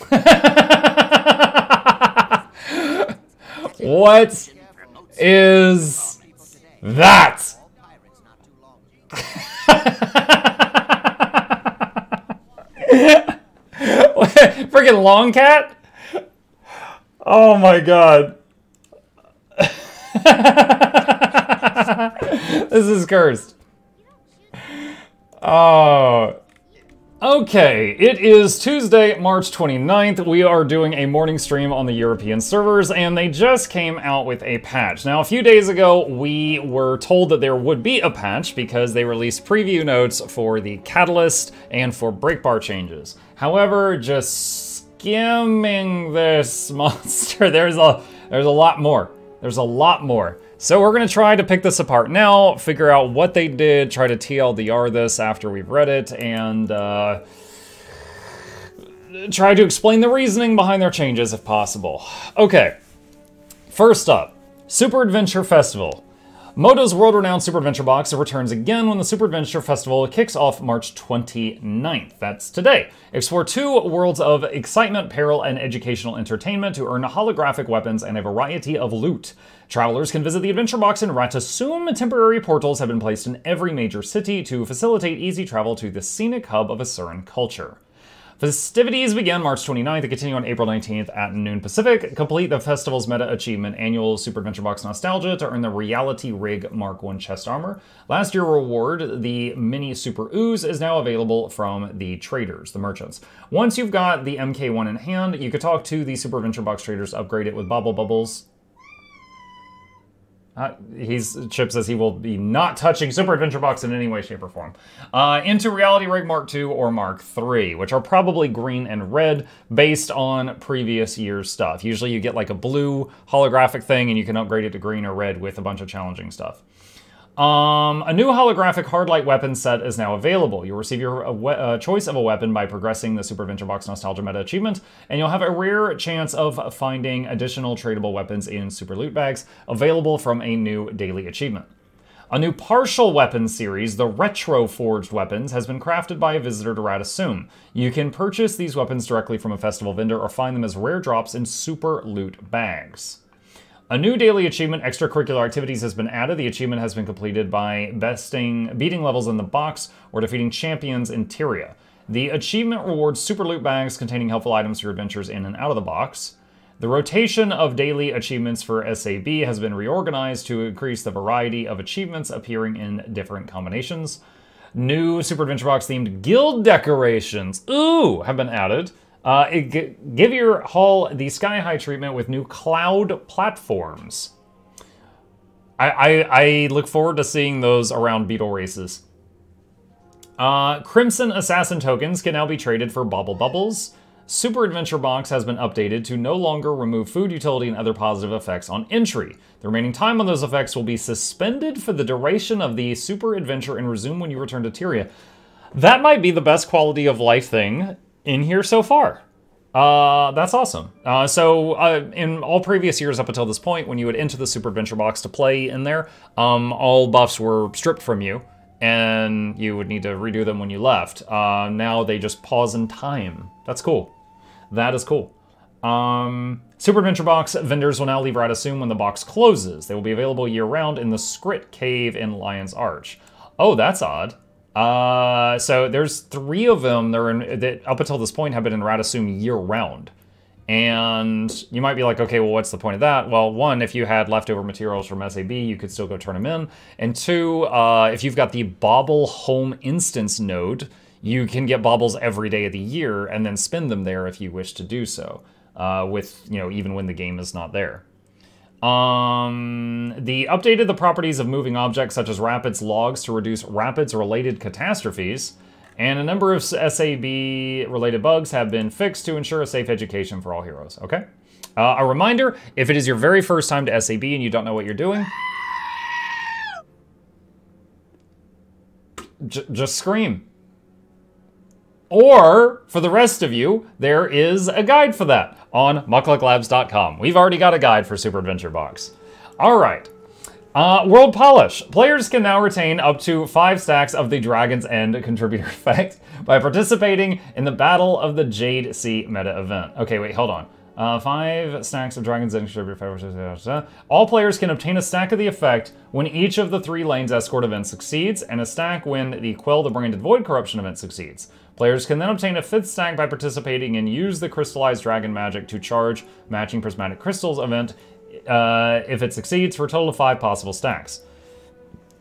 what is that? Freaking long cat? Oh my god. this is cursed. Oh. Okay, it is Tuesday, March 29th. We are doing a morning stream on the European servers, and they just came out with a patch. Now, a few days ago, we were told that there would be a patch because they released preview notes for the Catalyst and for Breakbar changes. However, just skimming this monster, there's a there's a lot more. There's a lot more. So we're gonna try to pick this apart now, figure out what they did, try to TLDR this after we've read it, and uh, try to explain the reasoning behind their changes if possible. Okay, first up, Super Adventure Festival. Moto's world-renowned Super Adventure Box returns again when the Super Adventure Festival kicks off March 29th. That's today. Explore two worlds of excitement, peril, and educational entertainment to earn holographic weapons and a variety of loot. Travelers can visit the Adventure Box in Rata Sum. Temporary portals have been placed in every major city to facilitate easy travel to the scenic hub of Asuran culture. Festivities begin March 29th and continue on April 19th at noon Pacific. Complete the festival's meta achievement annual Super Adventure Box Nostalgia to earn the Reality Rig Mark 1 chest armor. Last year reward, the Mini Super Ooze, is now available from the traders, the merchants. Once you've got the MK1 in hand, you could talk to the Super Adventure Box traders, upgrade it with Bauble Bubbles, uh, he's Chip says he will be not touching Super Adventure Box in any way, shape, or form. Uh, into Reality Rig Mark II or Mark III, which are probably green and red based on previous year's stuff. Usually you get like a blue holographic thing and you can upgrade it to green or red with a bunch of challenging stuff. Um, a new holographic hardlight weapon set is now available. You'll receive your uh, choice of a weapon by progressing the Super Adventure Box Nostalgia Meta achievement, and you'll have a rare chance of finding additional tradable weapons in Super Loot Bags available from a new daily achievement. A new partial weapon series, the Retro Forged Weapons, has been crafted by a visitor to Rata Sum. You can purchase these weapons directly from a festival vendor or find them as rare drops in Super Loot Bags. A new daily achievement, extracurricular activities, has been added. The achievement has been completed by besting, beating levels in the box or defeating champions in Tyria. The achievement rewards super loot bags containing helpful items for adventures in and out of the box. The rotation of daily achievements for SAB has been reorganized to increase the variety of achievements appearing in different combinations. New Super Adventure Box themed guild decorations, ooh, have been added. Uh, give your hull the sky high treatment with new cloud platforms. I, I, I look forward to seeing those around beetle races. Uh, Crimson Assassin tokens can now be traded for Bauble Bubbles. Super Adventure Box has been updated to no longer remove food utility and other positive effects on entry. The remaining time on those effects will be suspended for the duration of the Super Adventure and resume when you return to Tyria. That might be the best quality of life thing in here so far. Uh, that's awesome. Uh, so uh, in all previous years up until this point, when you would enter the Super Adventure box to play in there, um, all buffs were stripped from you, and you would need to redo them when you left. Uh, now they just pause in time. That's cool. That is cool. Um, Super Adventure Box vendors will now leave Rata Sum when the box closes. They will be available year-round in the Skrit Cave in Lion's Arch. Oh, that's odd. Uh, so there's three of them that, in, that up until this point have been in Rata Sum year round. And you might be like, okay, well, what's the point of that? Well, one, if you had leftover materials from SAB, you could still go turn them in. And two, uh, if you've got the Bauble Home Instance node, you can get baubles every day of the year and then spend them there if you wish to do so, uh, with, you know, even when the game is not there. Um, the updated the properties of moving objects such as rapids logs to reduce rapids-related catastrophes, and a number of SAB-related bugs have been fixed to ensure a safe education for all heroes, okay? Uh, a reminder, if it is your very first time to SAB and you don't know what you're doing, just scream. Or, for the rest of you, there is a guide for that on mukluklabs.com. We've already got a guide for Super Adventure Box. All right. Uh, World Polish. Players can now retain up to five stacks of the Dragon's End contributor effect by participating in the Battle of the Jade Sea meta event. Okay, wait, hold on. Uh, five stacks of Dragon's End contributor. All players can obtain a stack of the effect when each of the three lanes escort event succeeds, and a stack when the Quell the Branded Void corruption event succeeds. Players can then obtain a fifth stack by participating and use the Crystallized Dragon magic to charge matching Prismatic Crystals event uh, if it succeeds, for a total of five possible stacks.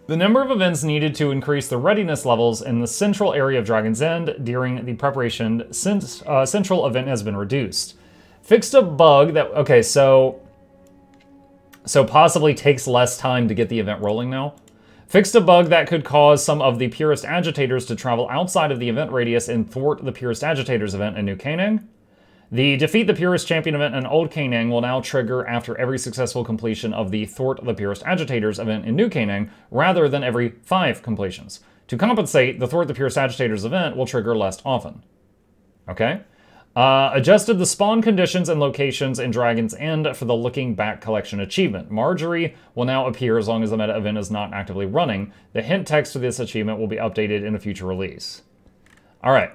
The number of events needed to increase the readiness levels in the central area of Dragon's End during the preparation since uh, central event has been reduced. Fixed a bug that, okay, so, so possibly takes less time to get the event rolling now. Fixed a bug that could cause some of the Purist Agitators to travel outside of the event radius and thwart the Purist Agitators event in New Kaineng. The Defeat the Purist Champion event in Old Kaineng will now trigger after every successful completion of the Thwart the Purist Agitators event in New Kaineng, rather than every five completions. To compensate, the Thwart the Purist Agitators event will trigger less often. Okay? Uh, adjusted the spawn conditions and locations in Dragon's End for the Looking Back Collection achievement. Marjorie will now appear as long as the meta event is not actively running. The hint text to this achievement will be updated in a future release. All right.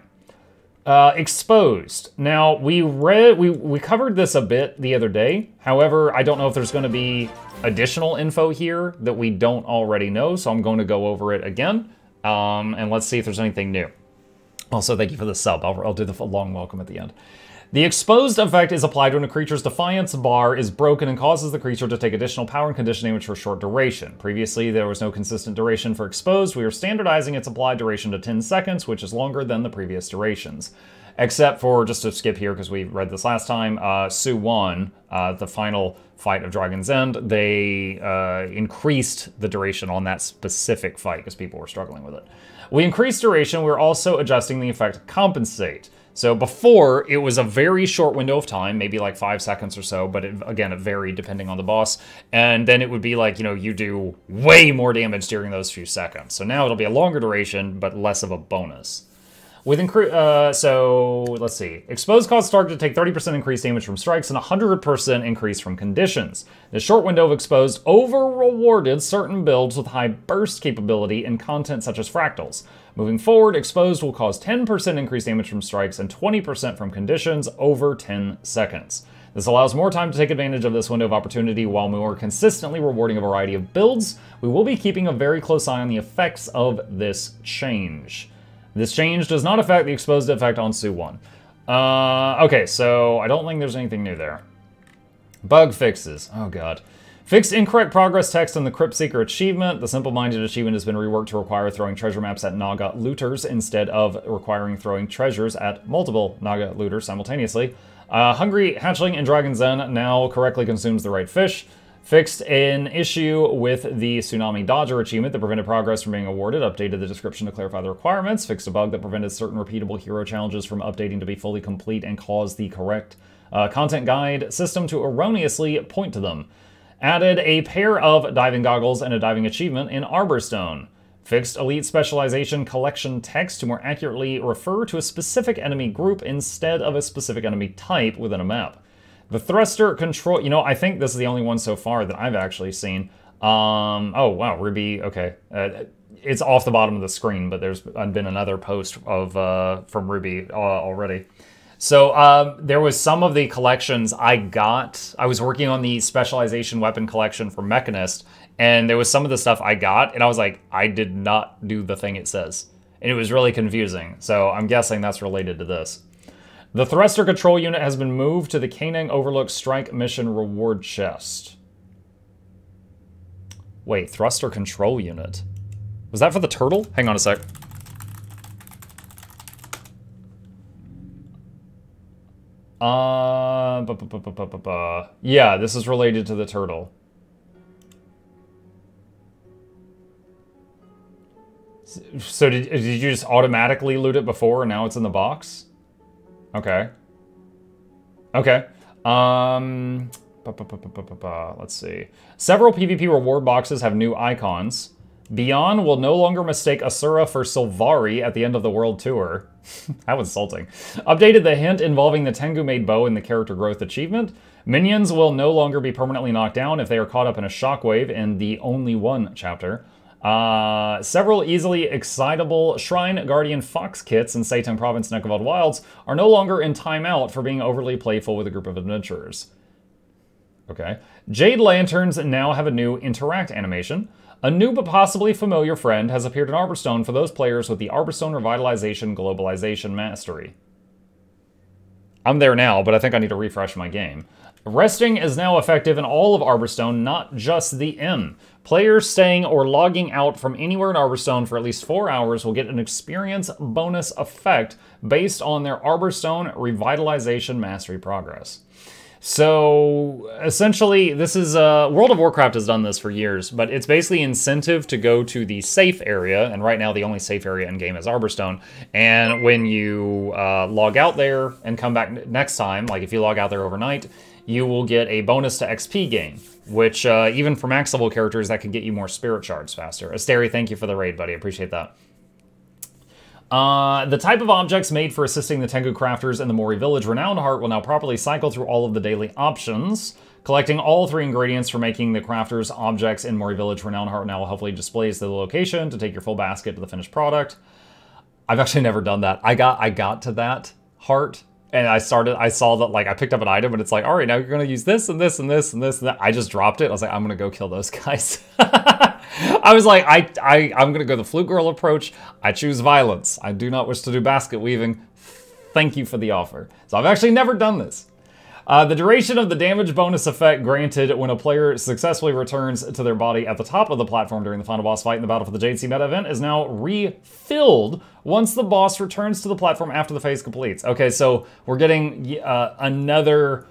Uh, exposed. Now we read we we covered this a bit the other day. However, I don't know if there's going to be additional info here that we don't already know, so I'm going to go over it again. Um, and let's see if there's anything new. Also, thank you for the sub. I'll, I'll do the long welcome at the end. The exposed effect is applied when a creature's defiance bar is broken and causes the creature to take additional power and condition damage for short duration. Previously, there was no consistent duration for exposed. We are standardizing its applied duration to 10 seconds, which is longer than the previous durations. Except for, just to skip here because we read this last time, uh, Soo-Won, uh, the final fight of Dragon's End, they uh, increased the duration on that specific fight because people were struggling with it. We increased duration, we're also adjusting the effect to compensate. So before, it was a very short window of time, maybe like five seconds or so, but it, again, it varied depending on the boss. And then it would be like, you know, you do way more damage during those few seconds. So now it'll be a longer duration, but less of a bonus. With uh, so let's see. Exposed causes target to take 30% increased damage from strikes and 100% increase from conditions. The short window of exposed over-rewarded certain builds with high burst capability and content such as fractals. Moving forward, exposed will cause 10% increased damage from strikes and 20% from conditions over 10 seconds. This allows more time to take advantage of this window of opportunity while more consistently rewarding a variety of builds. We will be keeping a very close eye on the effects of this change. This change does not affect the exposed effect on Soo-Won. Uh, okay, so I don't think there's anything new there. Bug fixes. Oh god. Fixed incorrect progress text in the Crypt Seeker achievement. The simple-minded achievement has been reworked to require throwing treasure maps at Naga looters instead of requiring throwing treasures at multiple Naga looters simultaneously. Uh, Hungry Hatchling in Dragon's End now correctly consumes the right fish. Fixed an issue with the Tsunami Dodger achievement that prevented progress from being awarded, updated the description to clarify the requirements, fixed a bug that prevented certain repeatable hero challenges from updating to be fully complete and caused the correct uh, content guide system to erroneously point to them. Added a pair of diving goggles and a diving achievement in Arborstone. Fixed Elite Specialization Collection text to more accurately refer to a specific enemy group instead of a specific enemy type within a map. The thruster control, you know, I think this is the only one so far that I've actually seen. Um, oh, wow, Ruby, okay. Uh, it's off the bottom of the screen, but there's been another post of uh, from Ruby uh, already. So um, there was some of the collections I got. I was working on the specialization weapon collection for Mechanist, and there was some of the stuff I got, and I was like, I did not do the thing it says. And it was really confusing. So I'm guessing that's related to this. The thruster control unit has been moved to the Kaineng Overlook Strike Mission reward chest. Wait, thruster control unit. Was that for the turtle? Hang on a sec. Uh, yeah, this is related to the turtle. So did, did you just automatically loot it before and now it's in the box? Okay. Okay. Um, let's see. Several PvP reward boxes have new icons. Beyond will no longer mistake Asura for Sylvari at the end of the World Tour. How insulting. Updated the hint involving the Tengu made bow in the character growth achievement. Minions will no longer be permanently knocked down if they are caught up in a shockwave in the Only One chapter. Uh, several easily excitable Shrine Guardian Fox kits in Seitung Province Echovald Wilds are no longer in timeout for being overly playful with a group of adventurers. Okay. Jade Lanterns now have a new interact animation. A new but possibly familiar friend has appeared in Arborstone for those players with the Arborstone Revitalization Globalization Mastery. I'm there now, but I think I need to refresh my game. Resting is now effective in all of Arborstone, not just the M. Players staying or logging out from anywhere in Arborstone for at least four hours will get an experience bonus effect based on their Arborstone Revitalization Mastery progress. So essentially, this is uh, World of Warcraft has done this for years, but it's basically incentive to go to the safe area, and right now the only safe area in game is Arborstone. And when you uh, log out there and come back next time, like if you log out there overnight, you will get a bonus to XP gain, which uh, even for max level characters, that can get you more spirit shards faster. Asteri, thank you for the raid, buddy. Appreciate that. Uh, the type of objects made for assisting the Tengu crafters in the Mori village Renowned Heart will now properly cycle through all of the daily options. Collecting all three ingredients for making the crafters objects in Mori Village Renowned Heart now hopefully displays the location to take your full basket to the finished product. I've actually never done that. I got I got to that heart and I started, I saw that, like, I picked up an item and it's like, all right, now you're gonna use this and this and this and this and that. I just dropped it. I was like, I'm gonna go kill those guys. I was like, I, I, I'm gonna go the flute girl approach. I choose violence. I do not wish to do basket weaving. Thank you for the offer. So I've actually never done this. Uh, the duration of the damage bonus effect granted when a player successfully returns to their body at the top of the platform during the final boss fight in the Battle for the Jade Sea meta event is now refilled once the boss returns to the platform after the phase completes. Okay, so we're getting uh, another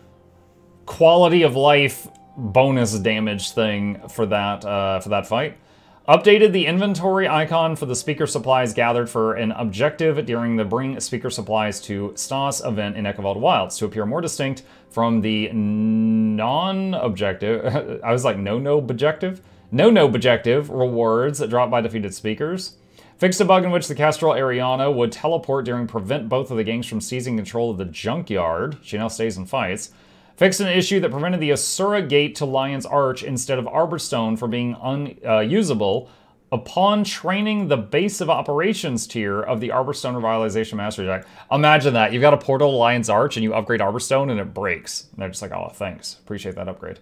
quality of life bonus damage thing for that uh, for that fight. Updated the inventory icon for the speaker supplies gathered for an objective during the Bring Speaker Supplies to Stas event in Echovald Wilds to appear more distinct from the non-objective, I was like no-no objective? No-no objective rewards dropped by defeated speakers. Fixed a bug in which the Kestrel Ariana would teleport during prevent both of the gangs from seizing control of the junkyard. She now stays and fights. Fixed an issue that prevented the Asura Gate to Lion's Arch instead of Arborstone from being unusable uh, upon training the base of operations tier of the Arborstone Revitalization Mastery Deck. Imagine that. You've got a portal to Lion's Arch and you upgrade Arborstone and it breaks. And they're just like, oh, thanks. Appreciate that upgrade.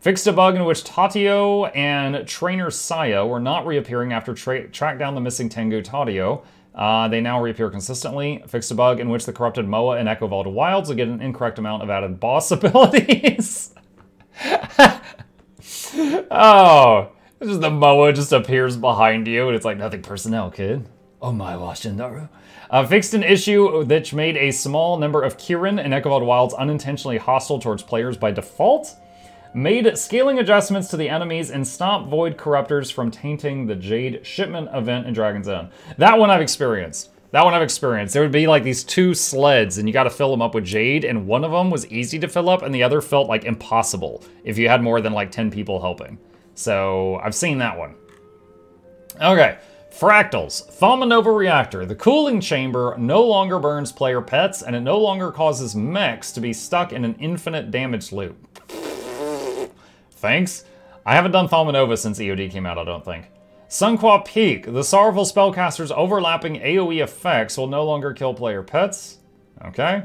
Fixed a bug in which Tatio and Trainer Saya were not reappearing after tra track down the missing Tengu Tatio. Uh, they now reappear consistently. Fixed a bug in which the corrupted Moa and Echo Wilds will get an incorrect amount of added boss abilities. oh, this is the Moa just appears behind you, and it's like nothing personnel, kid. Oh my Washindaru. Uh, fixed an issue that made a small number of Kirin and Echo Wilds unintentionally hostile towards players by default made scaling adjustments to the enemies and stopped Void Corruptors from tainting the Jade shipment event in Dragon's End. That one I've experienced. That one I've experienced. There would be like these two sleds and you got to fill them up with Jade and one of them was easy to fill up and the other felt like impossible if you had more than like 10 people helping. So I've seen that one. Okay. Fractals. Thaumanova Reactor. The cooling chamber no longer burns player pets, and it no longer causes mechs to be stuck in an infinite damage loop. Thanks. I haven't done Thaumanova since EOD came out, I don't think. Sunqua Peak. The sorrowful spellcaster's overlapping AoE effects will no longer kill player pets. Okay.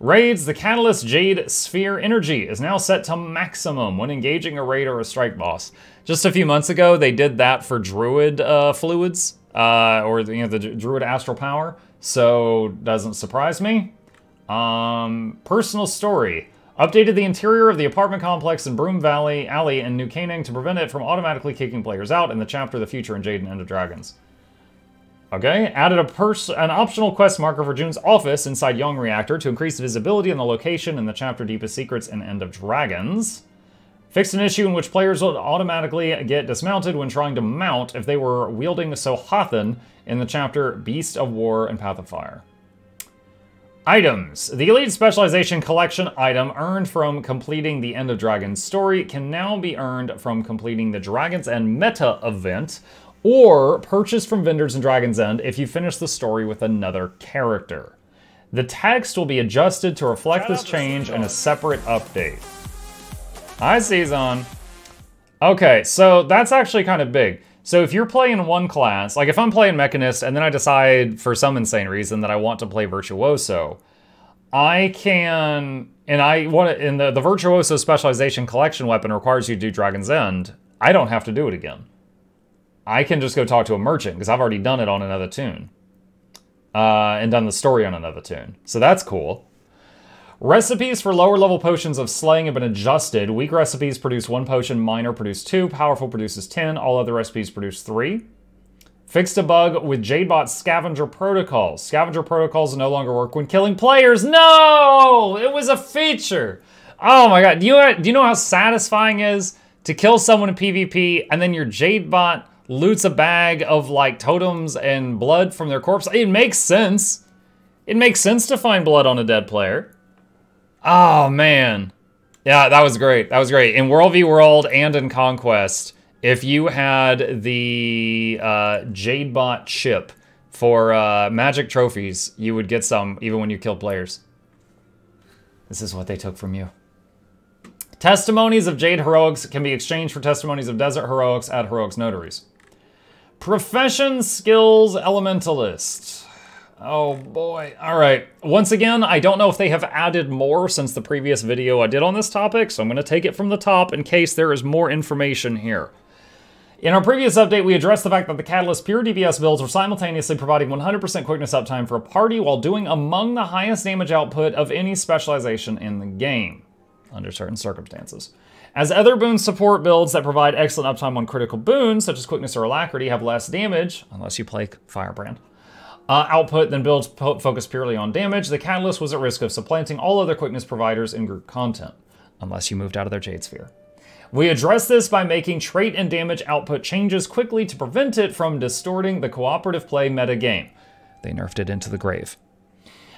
Raids, the Catalyst Jade Sphere energy is now set to maximum when engaging a raid or a strike boss. Just a few months ago, they did that for Druid uh, fluids, uh, or you know, the Druid Astral Power, so doesn't surprise me. Um, personal story. Updated the interior of the apartment complex in Broom Valley Alley in New Kaineng to prevent it from automatically kicking players out in the chapter The Future in Jade and End of Dragons. Okay, added a pers an optional quest marker for Joon's office inside Young Reactor to increase visibility in the location in the chapter Deepest Secrets and End of Dragons. Fixed an issue in which players would automatically get dismounted when trying to mount if they were wielding Sohothin in the chapter Beast of War and Path of Fire. Items. The Elite Specialization Collection item earned from completing the End of Dragons story can now be earned from completing the Dragons End meta event or purchased from vendors in Dragon's End if you finish the story with another character. The text will be adjusted to reflect this change in a separate update. Hi, Season. Okay, so that's actually kind of big. So if you're playing one class, like if I'm playing Mechanist and then I decide for some insane reason that I want to play Virtuoso, I can, and I want to, in the, the Virtuoso Specialization Collection weapon requires you to do Dragon's End. I don't have to do it again. I can just go talk to a merchant because I've already done it on another toon Uh, and done the story on another toon. So that's cool. Recipes for lower level potions of slaying have been adjusted. Weak recipes produce one potion, minor produce two, powerful produces 10, all other recipes produce three. Fixed a bug with Jadebot scavenger protocols. Scavenger protocols no longer work when killing players. No! It was a feature. Oh my god. Do you, do you know how satisfying is to kill someone in PvP and then your Jadebot loots a bag of like totems and blood from their corpse? It makes sense. It makes sense to find blood on a dead player. Oh man. Yeah, that was great. That was great. In World v World and in Conquest, if you had the uh, Jadebot chip for uh, magic trophies, you would get some even when you kill players. This is what they took from you. Testimonies of Jade Heroics can be exchanged for testimonies of Desert Heroics at Heroics Notaries. Profession Skills Elementalist. Oh boy. All right. Once again, I don't know if they have added more since the previous video I did on this topic, so I'm going to take it from the top in case there is more information here. In our previous update, we addressed the fact that the Catalyst Pure DPS builds were simultaneously providing 100% quickness uptime for a party while doing among the highest damage output of any specialization in the game, under certain circumstances. As other boon support builds that provide excellent uptime on critical boons, such as quickness or alacrity, have less damage, unless you play Firebrand, uh, output than builds focus purely on damage, the Catalyst was at risk of supplanting all other quickness providers in group content, unless you moved out of their Jade Sphere. We address this by making trait and damage output changes quickly to prevent it from distorting the cooperative play metagame. They nerfed it into the grave.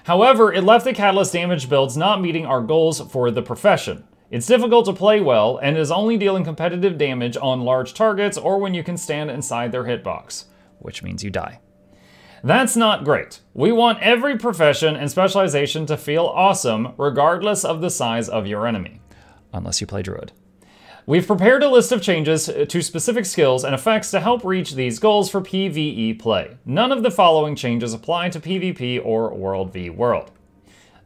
However, it left the Catalyst damage builds not meeting our goals for the profession. It's difficult to play well, and is only dealing competitive damage on large targets or when you can stand inside their hitbox, which means you die. That's not great. We want every profession and specialization to feel awesome, regardless of the size of your enemy. Unless you play Druid. We've prepared a list of changes to specific skills and effects to help reach these goals for PvE play. None of the following changes apply to PvP or World v World.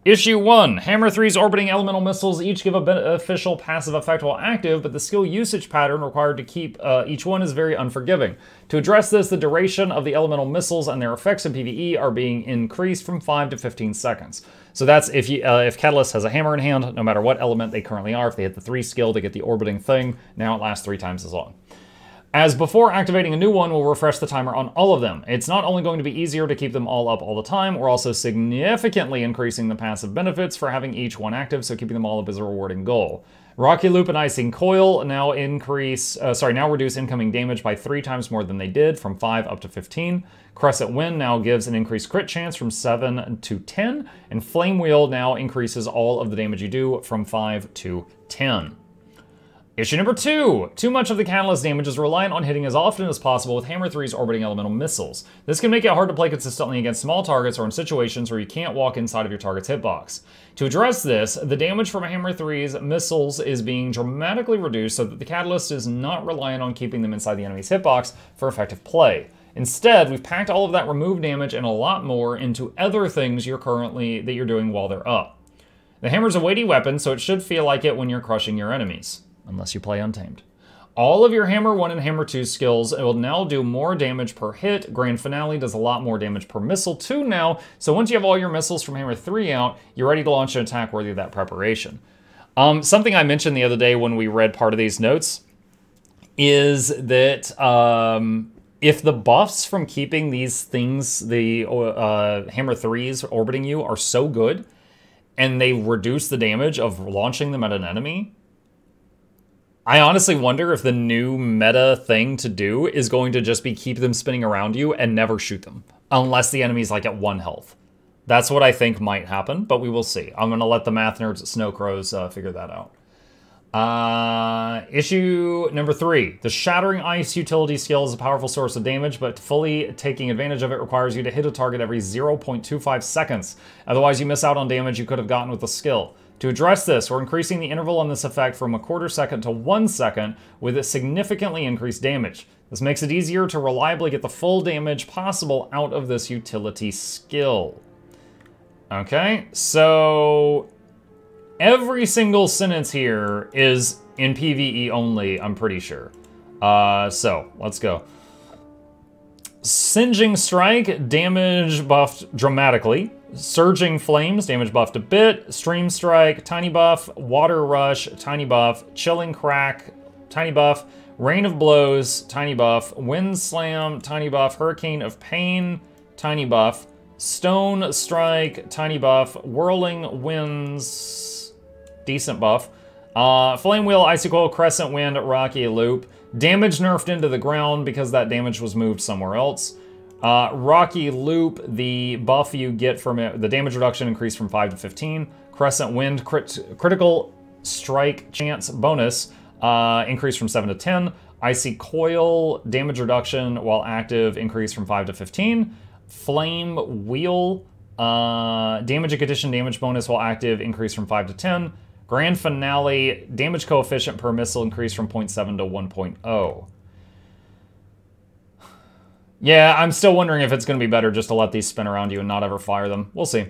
Issue 1. Hammer 3's orbiting elemental missiles each give a beneficial passive effect while active, but the skill usage pattern required to keep uh, each one is very unforgiving. To address this, the duration of the elemental missiles and their effects in PvE are being increased from 5 to 15 seconds. So that's if you uh, if Catalyst has a hammer in hand, no matter what element they currently are, if they hit the 3 skill, they get the orbiting thing, now it lasts 3 times as long. As before activating a new one will refresh the timer on all of them. It's not only going to be easier to keep them all up all the time, we're also significantly increasing the passive benefits for having each one active, so keeping them all up is a rewarding goal. Rocky Loop and Icy Coil now increase, uh, sorry, now reduce incoming damage by three times more than they did, from 5 up to 15. Crescent Wind now gives an increased crit chance from 7 to 10, and Flame Wheel now increases all of the damage you do from 5 to 10. Issue number two. Too much of the Catalyst damage is reliant on hitting as often as possible with Hammer 3's orbiting elemental missiles. This can make it hard to play consistently against small targets or in situations where you can't walk inside of your target's hitbox. To address this, the damage from Hammer 3's missiles is being dramatically reduced so that the Catalyst is not reliant on keeping them inside the enemy's hitbox for effective play. Instead, we've packed all of that removed damage and a lot more into other things you're currently that you're doing while they're up. The hammer's a weighty weapon, so it should feel like it when you're crushing your enemies unless you play Untamed. All of your Hammer 1 and Hammer 2 skills will now do more damage per hit. Grand Finale does a lot more damage per missile too now, so once you have all your missiles from Hammer 3 out, you're ready to launch an attack worthy of that preparation. Um, something I mentioned the other day when we read part of these notes is that um, if the buffs from keeping these things, the uh, Hammer 3s orbiting you, are so good, and they reduce the damage of launching them at an enemy, I honestly wonder if the new meta thing to do is going to just be keep them spinning around you and never shoot them, unless the enemy's like at one health. That's what I think might happen, but we will see. I'm going to let the math nerds at Snow Crows uh, figure that out. Uh, issue number three. The Shattering Ice utility skill is a powerful source of damage, but fully taking advantage of it requires you to hit a target every 0.25 seconds. Otherwise, you miss out on damage you could have gotten with the skill. To address this, we're increasing the interval on this effect from a quarter second to one second with a significantly increased damage. This makes it easier to reliably get the full damage possible out of this utility skill. Okay, so every single sentence here is in PvE only, I'm pretty sure. Uh, so, let's go. Singeing Strike, damage buffed dramatically. Surging Flames, damage buffed a bit. Stream Strike, tiny buff. Water Rush, tiny buff. Chilling Crack, tiny buff. Rain of Blows, tiny buff. Wind Slam, tiny buff. Hurricane of Pain, tiny buff. Stone Strike, tiny buff. Whirling Winds, decent buff. Uh, Flame Wheel, Icicle, Crescent Wind, Rocky Loop. Damage nerfed into the ground because that damage was moved somewhere else. Uh, Rocky Loop, the buff you get from it, the damage reduction increased from 5 to 15. Crescent Wind, crit, critical strike chance bonus uh, increased from 7 to 10. Icy Coil, damage reduction while active increased from 5 to 15. Flame Wheel, uh, damage and condition damage bonus while active increased from 5 to 10. Grand Finale, damage coefficient per missile increased from 0.7 to 1.0. Yeah, I'm still wondering if it's going to be better just to let these spin around you and not ever fire them. We'll see.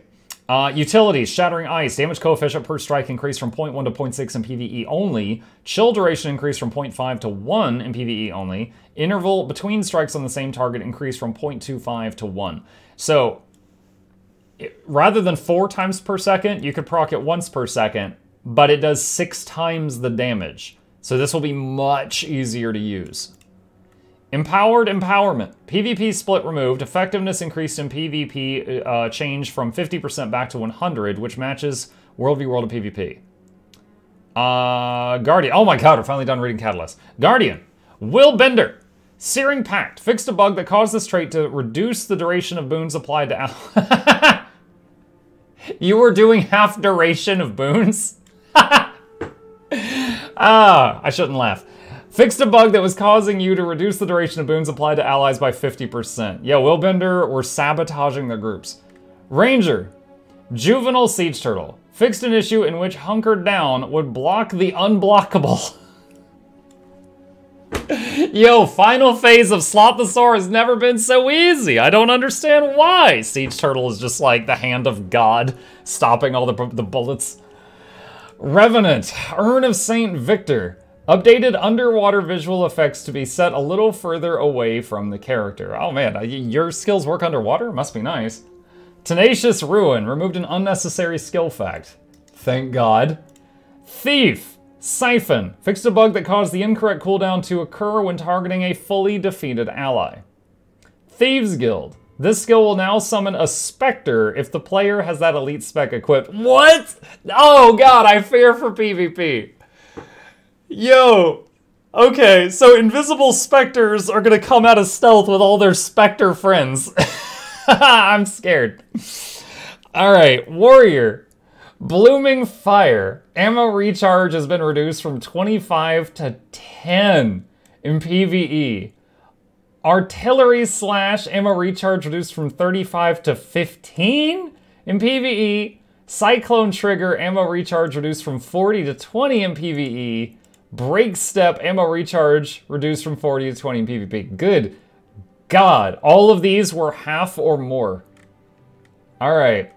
Uh, utilities, Shattering Ice, damage coefficient per strike increased from 0.1 to 0.6 in PvE only. Chill duration increased from 0.5 to 1 in PvE only. Interval between strikes on the same target increased from 0.25 to 1. So, it, rather than 4 times per second, you could proc it once per second, but it does 6 times the damage. So this will be much easier to use. Empowered Empowerment. PvP split removed. Effectiveness increased in PvP uh, change from 50% back to 100, which matches World v World of PvP. Uh, Guardian. Oh my god, we're finally done reading Catalyst. Guardian. Willbender. Searing Pact. Fixed a bug that caused this trait to reduce the duration of boons applied to... you were doing half duration of boons? ah, I shouldn't laugh. Fixed a bug that was causing you to reduce the duration of boons applied to allies by 50%. Yeah, Willbender were sabotaging their groups. Ranger, Juvenile Siege Turtle. Fixed an issue in which Hunkered Down would block the unblockable. Yo, final phase of Slothasor has never been so easy. I don't understand why. Siege Turtle is just like the hand of God stopping all the, the bullets. Revenant, Urn of St. Viktor. Updated underwater visual effects to be set a little further away from the character. Oh man, uh, your skills work underwater? Must be nice. Tenacious Ruin removed an unnecessary skill fact. Thank God. Thief. Siphon. Fixed a bug that caused the incorrect cooldown to occur when targeting a fully defeated ally. Thieves Guild. This skill will now summon a Specter if the player has that elite spec equipped. What? Oh god, I fear for PvP. Yo. Okay, so invisible specters are gonna come out of stealth with all their specter friends. I'm scared. Alright, warrior. Blooming fire. Ammo recharge has been reduced from 25 to 10 in PvE. Artillery slash ammo recharge reduced from 35 to 15 in PvE. Cyclone trigger ammo recharge reduced from 40 to 20 in PvE. Break step ammo recharge reduced from 40 to 20 in PvP. Good God. All of these were half or more. All right.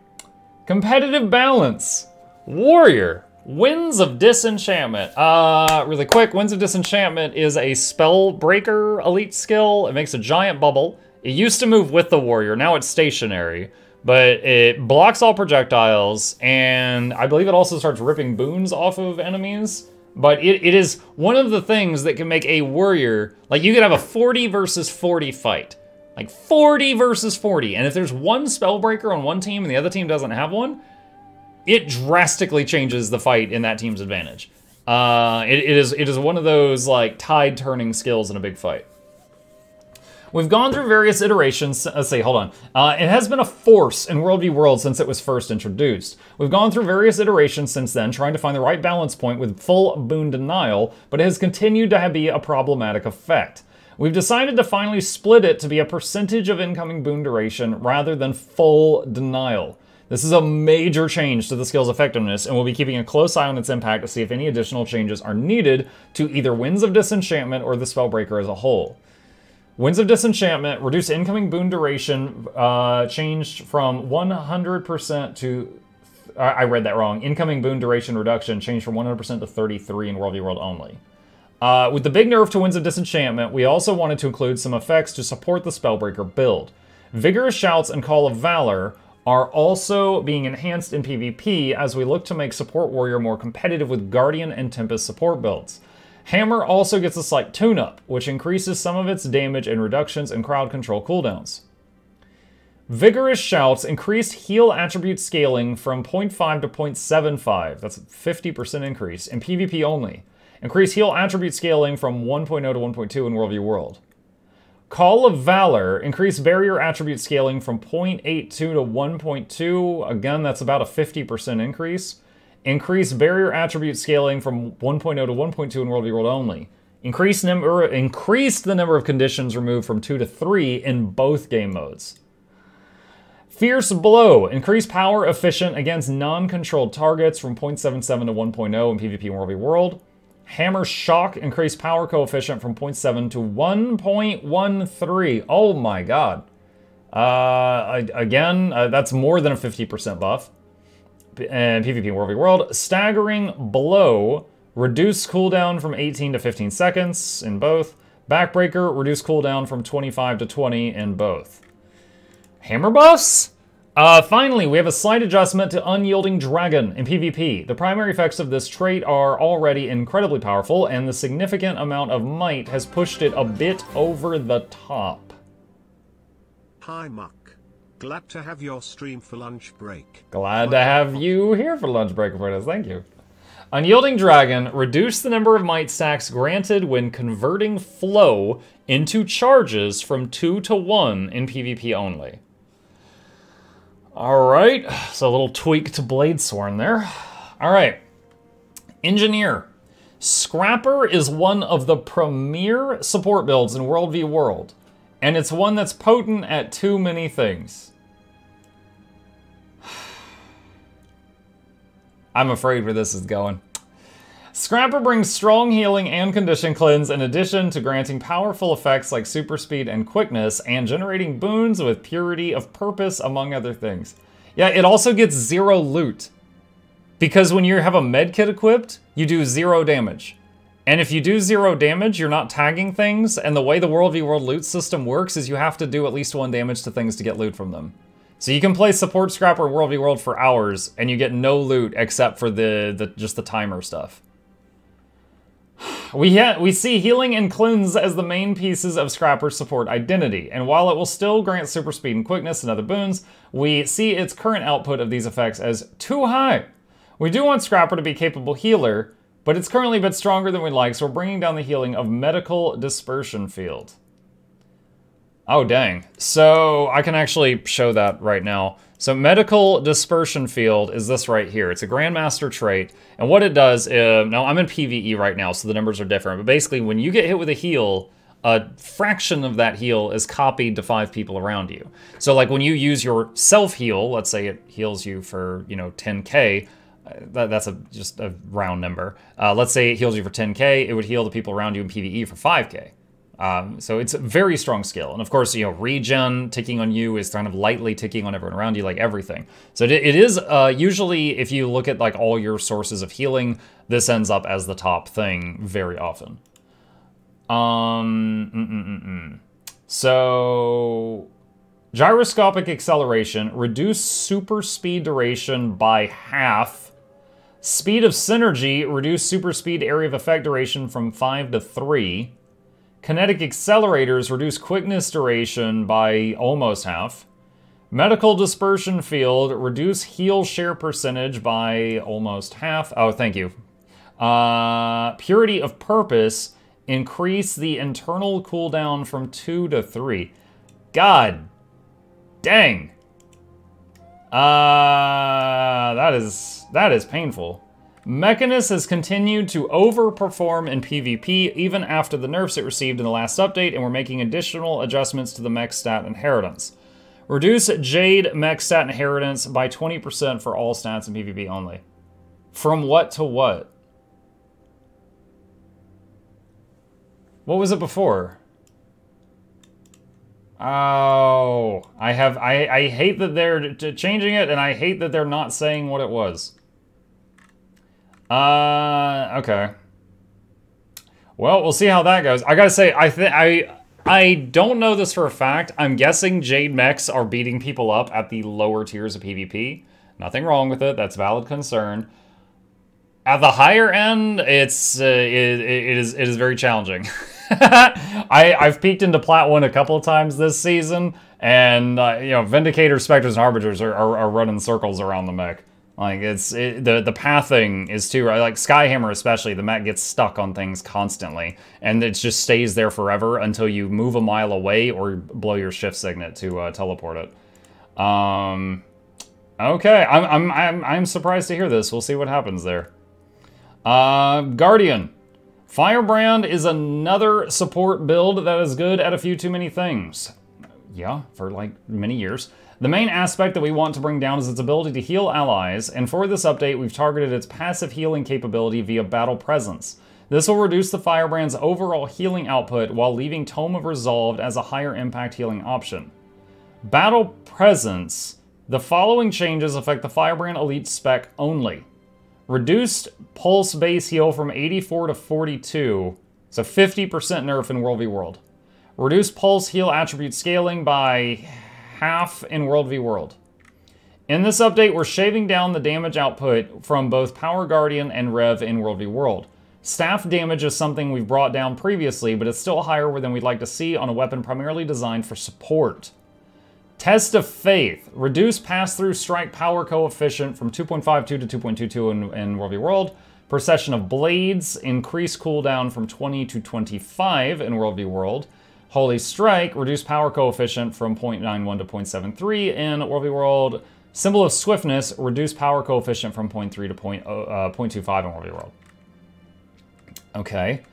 Competitive balance. Warrior. Winds of Disenchantment. Uh, really quick, Winds of Disenchantment is a spell breaker elite skill. It makes a giant bubble. It used to move with the warrior, now it's stationary. But it blocks all projectiles, and I believe it also starts ripping boons off of enemies. But it, it is one of the things that can make a warrior, like you could have a 40 versus 40 fight. Like 40 versus 40. And if there's one spellbreaker on one team and the other team doesn't have one, it drastically changes the fight in that team's advantage. Uh, it, it is it is one of those like tide turning skills in a big fight. We've gone through various iterations. Let's see, hold on. Uh, it has been a force in World v. World since it was first introduced. We've gone through various iterations since then, trying to find the right balance point with full boon denial, but it has continued to be a problematic effect. We've decided to finally split it to be a percentage of incoming boon duration rather than full denial. This is a major change to the skill's effectiveness, and we'll be keeping a close eye on its impact to see if any additional changes are needed to either Winds of Disenchantment or the Spellbreaker as a whole. Winds of Disenchantment, reduce incoming boon duration, uh, changed from 100% to. I read that wrong. Incoming boon duration reduction changed from 100% to 33 in World v World only. Uh, with the big nerf to Winds of Disenchantment, we also wanted to include some effects to support the Spellbreaker build. Vigorous Shouts and Call of Valor are also being enhanced in PvP as we look to make Support Warrior more competitive with Guardian and Tempest support builds. Hammer also gets a slight tune-up, which increases some of its damage and reductions in crowd control cooldowns. Vigorous Shouts increased heal attribute scaling from 0.5 to 0.75, that's a 50% increase, in PvP only. Increase heal attribute scaling from 1.0 to 1.2 in World v World. Call of Valor, increase barrier attribute scaling from 0.82 to 1.2. Again, that's about a 50% increase. Increase barrier attribute scaling from 1.0 to 1.2 in World v World only. Increase, number, increase the number of conditions removed from 2 to 3 in both game modes. Fierce Blow, increase power efficient against non-controlled targets from 0.77 to 1.0 in PvP World v World. Hammer Shock increased power coefficient from 0.7 to 1.13. Oh my god. Uh, again, uh, that's more than a 50% buff. And PvP World. Staggering Blow, reduce cooldown from 18 to 15 seconds in both. Backbreaker, reduce cooldown from 25 to 20 in both. Hammer buffs? Uh, finally, we have a slight adjustment to Unyielding Dragon in PvP. The primary effects of this trait are already incredibly powerful, and the significant amount of might has pushed it a bit over the top. Hi Muck. Glad to have your stream for lunch break. Glad to have you here for lunch break, Alfredo. Thank you. Unyielding Dragon, reduce the number of might stacks granted when converting flow into charges from 2 to 1 in PvP only. All right, so a little tweak to Bladesworn there. All right, Engineer. Scrapper is one of the premier support builds in World v World, and it's one that's potent at too many things. I'm afraid where this is going. Scrapper brings strong healing and condition cleanse in addition to granting powerful effects like super speed and quickness and generating boons with purity of purpose among other things. Yeah, it also gets zero loot. Because when you have a medkit equipped, you do zero damage. And if you do zero damage, you're not tagging things, and the way the World v World loot system works is you have to do at least one damage to things to get loot from them. So you can play support scrapper World v World for hours, and you get no loot except for the, the just the timer stuff. We, we see healing and cleanse as the main pieces of Scrapper's support identity, and while it will still grant super speed and quickness and other boons, we see its current output of these effects as too high. We do want Scrapper to be capable healer, but it's currently a bit stronger than we'd like, so we're bringing down the healing of Medical Dispersion Field. Oh, dang. So I can actually show that right now. So medical dispersion field is this right here. It's a Grandmaster trait. And what it does, uh, now I'm in PvE right now, so the numbers are different. But basically, when you get hit with a heal, a fraction of that heal is copied to five people around you. So like when you use your self-heal, let's say it heals you for, you know, 10k, uh, that, that's a just a round number. Uh, let's say it heals you for 10k, it would heal the people around you in PvE for 5k. Um, so it's a very strong skill. And of course, you know, regen ticking on you is kind of lightly ticking on everyone around you, like everything. So it, is uh, usually, if you look at like all your sources of healing, this ends up as the top thing very often. Um, mm -mm -mm so gyroscopic acceleration, reduce super speed duration by half. Speed of synergy, reduce super speed area of effect duration from five to three. Kinetic accelerators reduce quickness duration by almost half. Medical dispersion field, reduce heal share percentage by almost half. Oh, thank you. Uh, purity of purpose, Increase the internal cooldown from 2 to 3. God dang. Uh, that is, that is painful. Mechanist has continued to overperform in PvP even after the nerfs it received in the last update, and we're making additional adjustments to the mech stat inheritance. Reduce Jade mech stat inheritance by 20% for all stats in PvP only. From what to what? What was it before? Oh, I have I I hate that they're changing it, and I hate that they're not saying what it was. Uh, okay. Well, we'll see how that goes. I gotta say, I think I I don't know this for a fact. I'm guessing Jade mechs are beating people up at the lower tiers of PvP. Nothing wrong with it. That's a valid concern. At the higher end, it's uh, it, it is it is very challenging. I I've peeked into Plat One a couple of times this season, and uh, you know Vindicators, Specters, and Harbingers are, are, are running circles around the mech. Like it's it, the the pathing is too. Like Skyhammer especially, the mech gets stuck on things constantly, and it just stays there forever until you move a mile away or blow your shift signet to uh, teleport it. Um, okay, I'm I'm I'm I'm surprised to hear this. We'll see what happens there. Uh, Guardian. Firebrand is another support build that is good at a few too many things. Yeah, for like many years. The main aspect that we want to bring down is its ability to heal allies, and for this update, we've targeted its passive healing capability via Battle Presence. This will reduce the Firebrand's overall healing output while leaving Tome of Resolved as a higher impact healing option. Battle Presence. The following changes affect the Firebrand Elite spec only. Reduced pulse base heal from 84 to 42. so 50% nerf in World v World. Reduced pulse heal attribute scaling by half in World v World. In this update, we're shaving down the damage output from both Power Guardian and Rev in World v World. Staff damage is something we've brought down previously, but it's still higher than we'd like to see on a weapon primarily designed for support. Test of Faith. Reduce pass-through strike power coefficient from 2.52 to 2.22 in, in World v World. Procession of Blades. Increase cooldown from 20 to 25 in World v World. Holy Strike, reduce power coefficient from 0.91 to 0.73 in World World. Symbol of Swiftness, reduce power coefficient from 0.3 to 0. Uh, 0.25 in World World. Okay.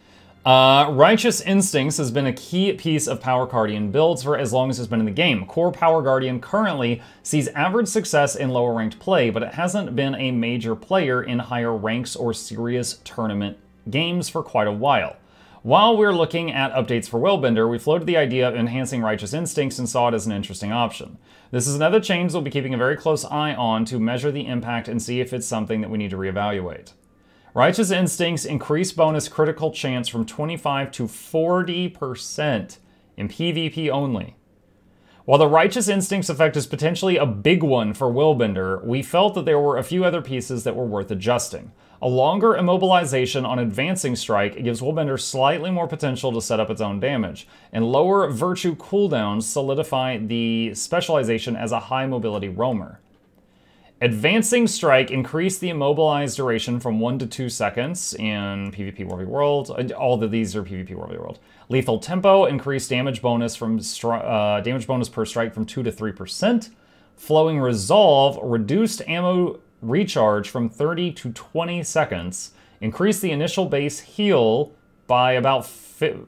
Uh, Righteous Instincts has been a key piece of Power Guardian builds for as long as it's been in the game. Core Power Guardian currently sees average success in lower ranked play, but it hasn't been a major player in higher ranks or serious tournament games for quite a while. While we're looking at updates for Willbender, we floated the idea of enhancing Righteous Instincts and saw it as an interesting option. This is another change we'll be keeping a very close eye on to measure the impact and see if it's something that we need to reevaluate. Righteous Instincts increase bonus critical chance from 25 to 40% in PvP only. While the Righteous Instincts effect is potentially a big one for Willbender, we felt that there were a few other pieces that were worth adjusting. A longer immobilization on advancing strike gives Willbender slightly more potential to set up its own damage, and lower virtue cooldowns solidify the specialization as a high mobility roamer. Advancing Strike increased the immobilized duration from 1 to 2 seconds in PvP v World. All of these are PvP World v World. Lethal Tempo increased damage bonus from uh, damage bonus per strike from 2 to 3%. Flowing Resolve reduced ammo recharge from 30 to 20 seconds, increase the initial base heal by about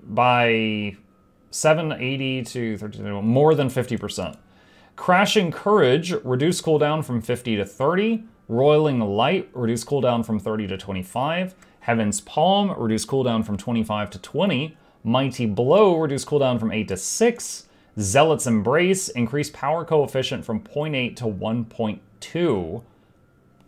by 780 to 13, more than 50%. Crashing Courage, reduce cooldown from 50 to 30. Roiling Light, reduce cooldown from 30 to 25. Heaven's Palm, reduce cooldown from 25 to 20. Mighty Blow, reduce cooldown from 8 to 6. Zealot's Embrace, increase power coefficient from 0.8 to 1.2.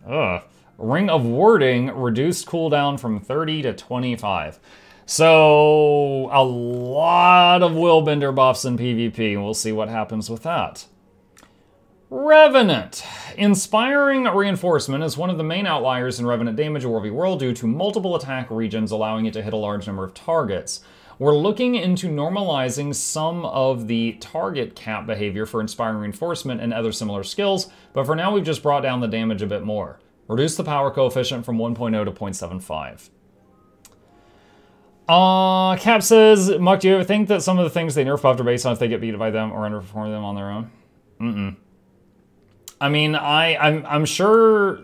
Ugh. Ring of Warding reduced cooldown from 30 to 25. So, a lot of Willbender buffs in PvP. We'll see what happens with that. Revenant. Inspiring Reinforcement is one of the main outliers in Revenant damage in World v World due to multiple attack regions allowing it to hit a large number of targets. We're looking into normalizing some of the target cap behavior for Inspiring Reinforcement and other similar skills, but for now we've just brought down the damage a bit more. Reduce the power coefficient from 1.0 to 0.75. Uh, Cap says, Muck, do you ever think that some of the things they nerf buffed are based on if they get beat by them or underperform them on their own? Mm-mm. I mean, I, I'm, I'm sure...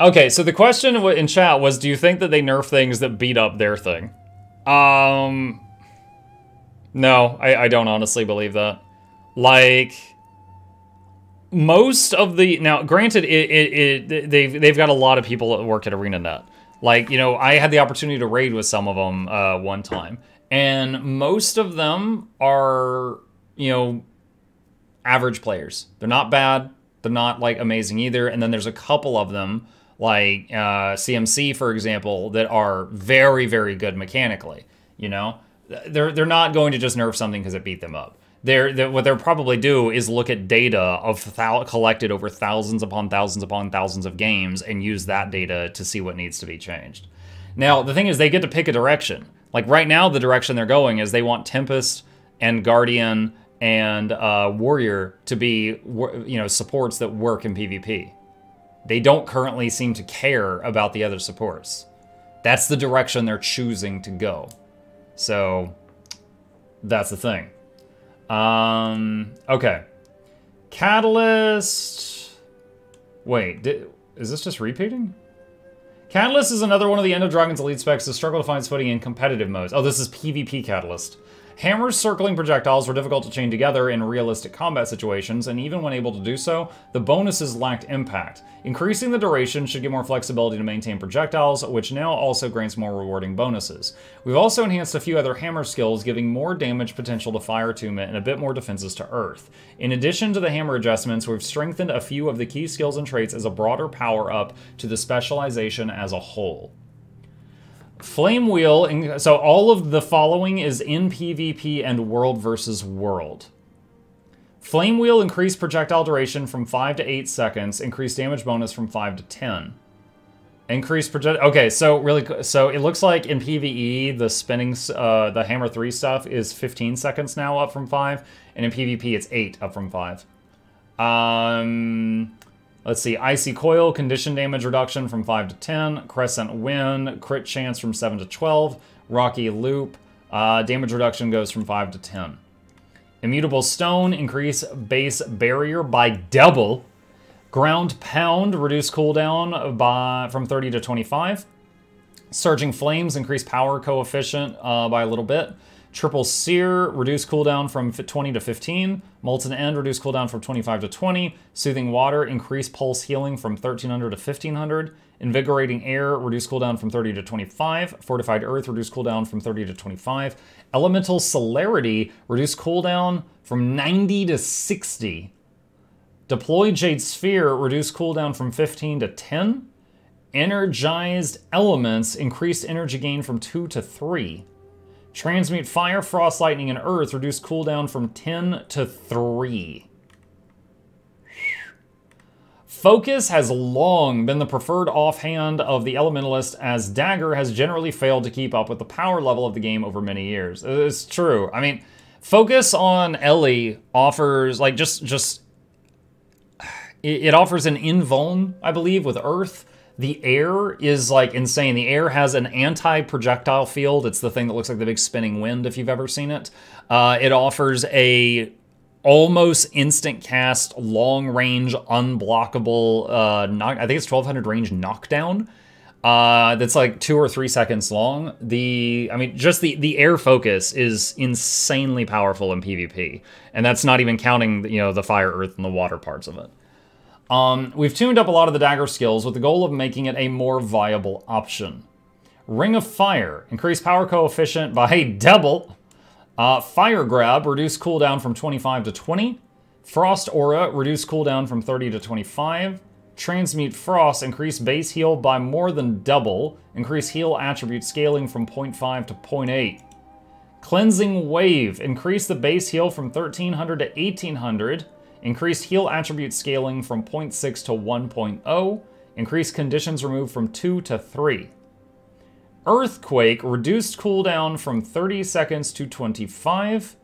Okay, so the question in chat was, do you think that they nerf things that beat up their thing? Um... No, I, I don't honestly believe that. Like most of the now granted it, it, it, they've they've got a lot of people that work at arenanet. Like you know i had the opportunity to raid with some of them uh, one time. And most of them are you know average players. They're not bad. They're not like amazing either. And then there's a couple of them like uh, cmc for example that are very very good mechanically you know they're they're not going to just nerf something because it beat them up they're, they're, what they'll probably do is look at data of collected over thousands upon thousands upon thousands of games and use that data to see what needs to be changed. Now, the thing is, they get to pick a direction. Like right now, the direction they're going is they want Tempest and Guardian and uh, Warrior to be, you know, supports that work in PvP. They don't currently seem to care about the other supports. That's the direction they're choosing to go. So, that's the thing. Um, okay. Catalyst. Wait, did, is this just repeating? Catalyst is another one of the End of Dragons elite specs to struggle to find its footing in competitive modes. Oh, this is PvP Catalyst. Hammers circling projectiles were difficult to chain together in realistic combat situations, and even when able to do so, the bonuses lacked impact. Increasing the duration should give more flexibility to maintain projectiles, which now also grants more rewarding bonuses. We've also enhanced a few other hammer skills, giving more damage potential to fire attunement and a bit more defenses to earth. In addition to the hammer adjustments, we've strengthened a few of the key skills and traits as a broader power up to the specialization as a whole. Flame Wheel, so all of the following is in PvP and World versus World. Flame Wheel increased projectile duration from 5 to 8 seconds, increased damage bonus from 5 to 10. Increased project. Okay, so really, so it looks like in PVE the spinning, uh, the Hammer Three stuff is 15 seconds now, up from five, and in PvP it's eight, up from five. Um, Let's see, Icy Coil, condition damage reduction from 5 to 10, Crescent Wind, crit chance from 7 to 12, Rocky Loop, uh, damage reduction goes from 5 to 10. Immutable Stone, increase base barrier by double. Ground Pound, reduce cooldown by from 30 to 25. Surging Flames, increase power coefficient uh, by a little bit. Triple Sear, reduce cooldown from 20 to 15. Molten End, reduce cooldown from 25 to 20. Soothing Water, increase pulse healing from 1300 to 1500. Invigorating Air, reduce cooldown from 30 to 25. Fortified Earth, reduce cooldown from 30 to 25. Elemental Celerity, reduce cooldown from 90 to 60. Deployed Jade Sphere, reduce cooldown from 15 to 10. Energized Elements, increased energy gain from 2 to 3. Transmute Fire, Frost, Lightning, and Earth. Reduce cooldown from 10 to 3. Focus has long been the preferred offhand of the Elementalist, as Dagger has generally failed to keep up with the power level of the game over many years. Uh, it's true. I mean, Focus on Ellie offers, like, just, just, it, offers an invuln, I believe, with Earth, the air is like insane. The air has an anti-projectile field. It's the thing that looks like the big spinning wind if you've ever seen it. Uh, it offers a almost instant cast, long range, unblockable. Uh, knock, I think it's 1200 range knockdown. Uh, that's like two or three seconds long. The I mean, just the the air focus is insanely powerful in PvP, and that's not even counting you know the fire, earth, and the water parts of it. Um, we've tuned up a lot of the dagger skills with the goal of making it a more viable option. Ring of Fire, increase power coefficient by double. Uh, Fire Grab, reduce cooldown from 25 to 20. Frost Aura, reduce cooldown from 30 to 25. Transmute Frost, increase base heal by more than double. Increase heal attribute scaling from 0.5 to 0.8. Cleansing Wave, increase the base heal from 1300 to 1800. Increased heal attribute scaling from 0.6 to 1.0. Increased conditions removed from 2 to 3. Earthquake reduced cooldown from 30 seconds to 25.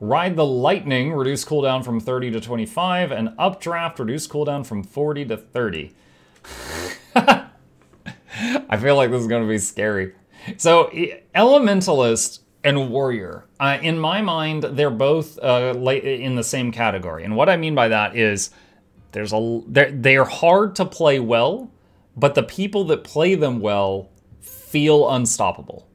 Ride the Lightning reduced cooldown from 30 to 25. And Updraft reduced cooldown from 40 to 30. I feel like this is going to be scary. So, Elementalist and Warrior, uh, in my mind, they're both uh, in the same category. And what I mean by that is there's a they are hard to play well, but the people that play them well feel unstoppable.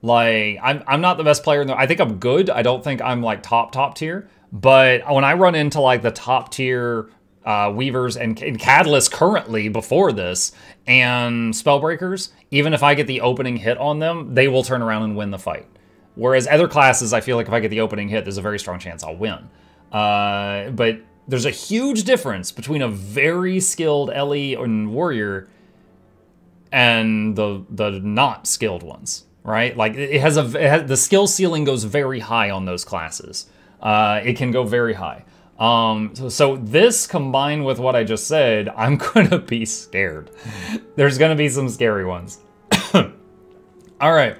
Like I'm I'm not the best player in the I think I'm good. I don't think I'm like top top tier, but when I run into like the top tier uh, Weavers and, and Catalyst currently before this, and Spellbreakers, even if I get the opening hit on them, they will turn around and win the fight. Whereas other classes, I feel like if I get the opening hit, there's a very strong chance I'll win. Uh, but there's a huge difference between a very skilled Ellie and Warrior and the the not skilled ones, right? Like it has a it has, the skill ceiling goes very high on those classes. Uh, it can go very high. Um, so, so, this combined with what I just said, I'm gonna be scared. There's gonna be some scary ones. All right,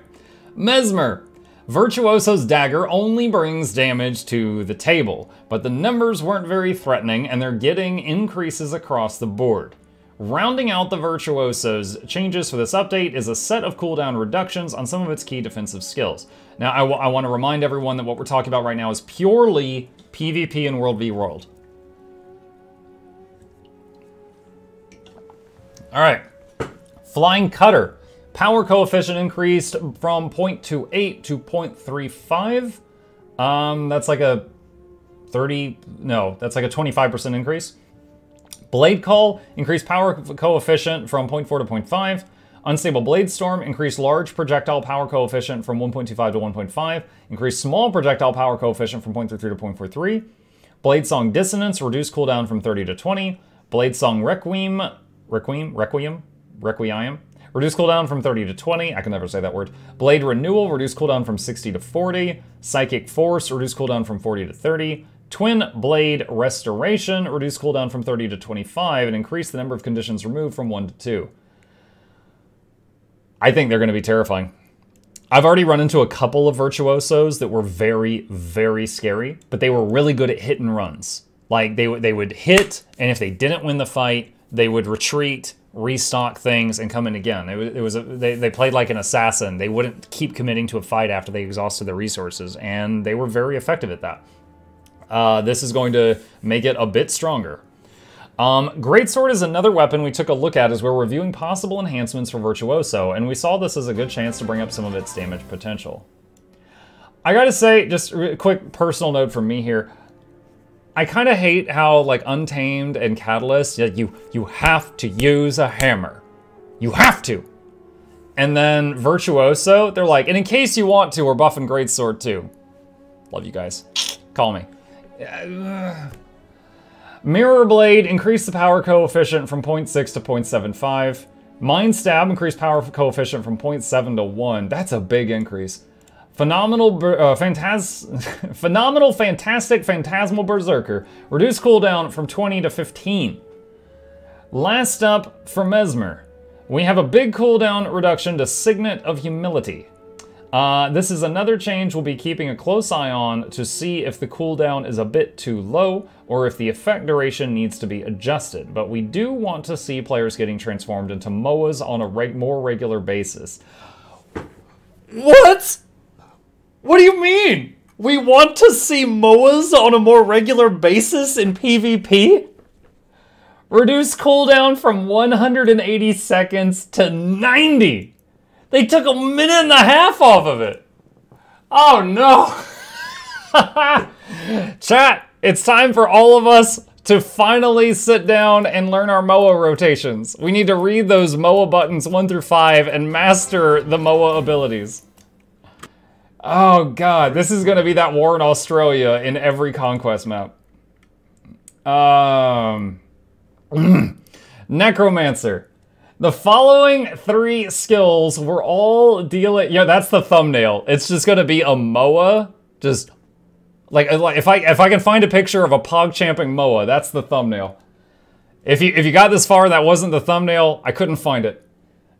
Mesmer. Virtuoso's dagger only brings damage to the table, but the numbers weren't very threatening and they're getting increases across the board. Rounding out the Virtuoso's changes for this update is a set of cooldown reductions on some of its key defensive skills. Now, I, I want to remind everyone that what we're talking about right now is purely PvP and World v World. All right, Flying Cutter. Power coefficient increased from 0.28 to 0.35. Um, that's like a 30, no, that's like a 25% increase. Blade Call increased power coefficient from 0.4 to 0.5. Unstable Blade Storm increase large projectile power coefficient from 1.25 to 1.5, increase small projectile power coefficient from 0.33 to 0.43. Blade Song Dissonance reduce cooldown from 30 to 20. Blade Song Requiem, Requiem, Requiem, Requiem, reduce cooldown from 30 to 20. I can never say that word. Blade Renewal reduce cooldown from 60 to 40. Psychic Force reduce cooldown from 40 to 30. Twin Blade Restoration reduce cooldown from 30 to 25 and increase the number of conditions removed from 1 to 2. I think they're going to be terrifying. I've already run into a couple of virtuosos that were very, very scary, but they were really good at hit and runs. Like they they would hit, and if they didn't win the fight, they would retreat, restock things, and come in again. It was, it was a, they they played like an assassin. They wouldn't keep committing to a fight after they exhausted their resources, and they were very effective at that. Uh, this is going to make it a bit stronger. Um, Greatsword is another weapon we took a look at as we're reviewing possible enhancements for Virtuoso, and we saw this as a good chance to bring up some of its damage potential. I gotta say, just a quick personal note from me here, I kind of hate how like Untamed and Catalyst, you you have to use a hammer. You have to. And then Virtuoso, they're like, and in case you want to, we're buffing Greatsword too. Love you guys. Call me. Mirror Blade increased the power coefficient from 0.6 to 0.75. Mind Stab increased power coefficient from 0.7 to 1. That's a big increase. Phenomenal, uh, fantas phenomenal, fantastic, phantasmal berserker reduced cooldown from 20 to 15. Last up for Mesmer, we have a big cooldown reduction to Signet of Humility. Uh, this is another change we'll be keeping a close eye on to see if the cooldown is a bit too low or if the effect duration needs to be adjusted, but we do want to see players getting transformed into MOAs on a reg more regular basis. What? What do you mean? We want to see MOAs on a more regular basis in PvP? Reduce cooldown from 180 seconds to 90! They took a minute and a half off of it. Oh no. Chat, it's time for all of us to finally sit down and learn our MOA rotations. We need to read those MOA buttons 1 through 5 and master the MOA abilities. Oh god, this is gonna be that war in Australia in every conquest map. Um, Necromancer. The following three skills were all dealing. Yeah, that's the thumbnail. It's just gonna be a Moa, just uh, like if I if I can find a picture of a pog champing Moa, that's the thumbnail. If you if you got this far, that wasn't the thumbnail. I couldn't find it.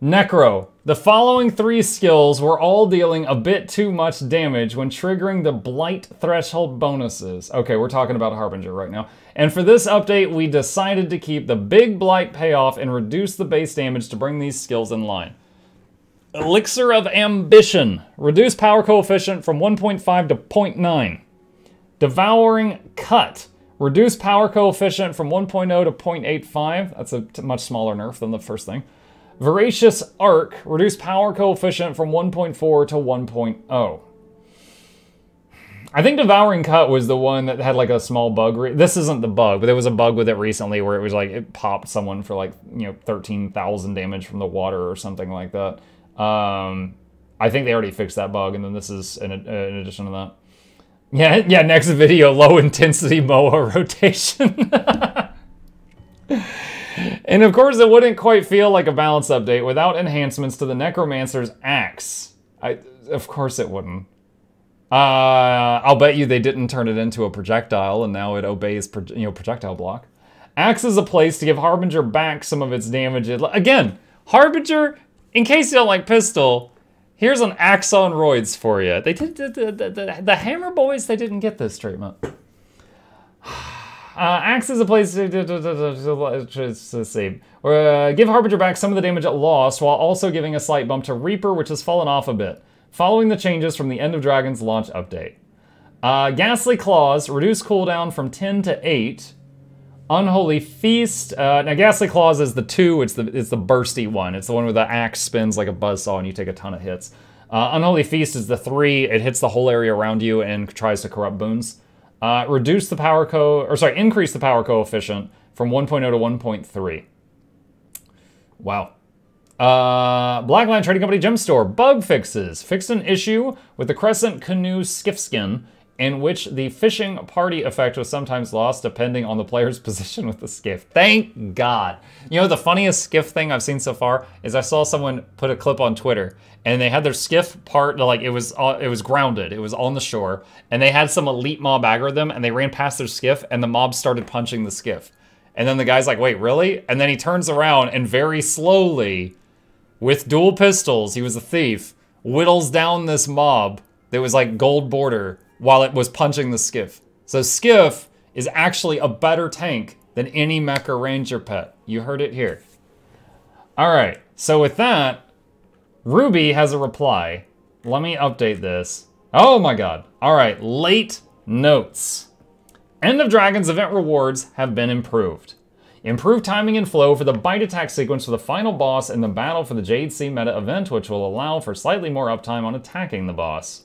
Necro. The following three skills were all dealing a bit too much damage when triggering the Blight threshold bonuses. Okay, we're talking about Harbinger right now. And for this update, we decided to keep the big blight payoff and reduce the base damage to bring these skills in line. Elixir of Ambition. Reduce power coefficient from 1.5 to 0.9. Devouring Cut. Reduce power coefficient from 1.0 to 0.85. That's a much smaller nerf than the first thing. Voracious Arc. Reduce power coefficient from 1.4 to 1.0. I think Devouring Cut was the one that had like a small bug. this isn't the bug, but there was a bug with it recently where it was like it popped someone for like, you know, 13,000 damage from the water or something like that. Um, I think they already fixed that bug, and then this is in addition to that. Yeah, yeah, next video, low intensity MOA rotation. and of course, it wouldn't quite feel like a balance update without enhancements to the Necromancer's axe. I, of course it wouldn't. Uh, I'll bet you they didn't turn it into a projectile and now it obeys pro you know projectile block. Axe is a place to give Harbinger back some of its damage. Again, Harbinger, in case you don't like pistol, here's an axe on roids for you. They did the, the, the, the Hammer Boys, they didn't get this treatment. Uh, axe is a place to, to, to, to save. Or, uh, give Harbinger back some of the damage it lost while also giving a slight bump to Reaper, which has fallen off a bit following the changes from the End of Dragons launch update. Uh, Ghastly Claws, reduce cooldown from 10 to 8. Unholy Feast. Uh, now, Ghastly Claws is the 2, it's the, it's the bursty one. It's the one where the axe spins like a buzzsaw and you take a ton of hits. Uh, Unholy Feast is the 3, it hits the whole area around you and tries to corrupt boons. Uh, reduce the power co, or sorry, increase the power coefficient from 1.0 to 1.3. Wow. Uh, Black Lion Trading Company Gem Store. Bug fixes. Fixed an issue with the Crescent Canoe skiff skin in which the fishing party effect was sometimes lost depending on the player's position with the skiff. Thank God. You know, the funniest skiff thing I've seen so far is I saw someone put a clip on Twitter and they had their skiff part, like it was uh, it was grounded, it was on the shore, and they had some elite mob aggro them and they ran past their skiff and the mob started punching the skiff. And then the guy's like, wait, really? And then he turns around and very slowly with dual pistols, he was a thief, whittles down this mob that was like gold border while it was punching the skiff. So skiff is actually a better tank than any mecha ranger pet. You heard it here. All right, so with that, Ruby has a reply. Let me update this. Oh my god. All right, late notes. End of Dragons event rewards have been improved. Improved timing and flow for the bite attack sequence for the final boss in the battle for the Jade Sea meta event, which will allow for slightly more uptime on attacking the boss.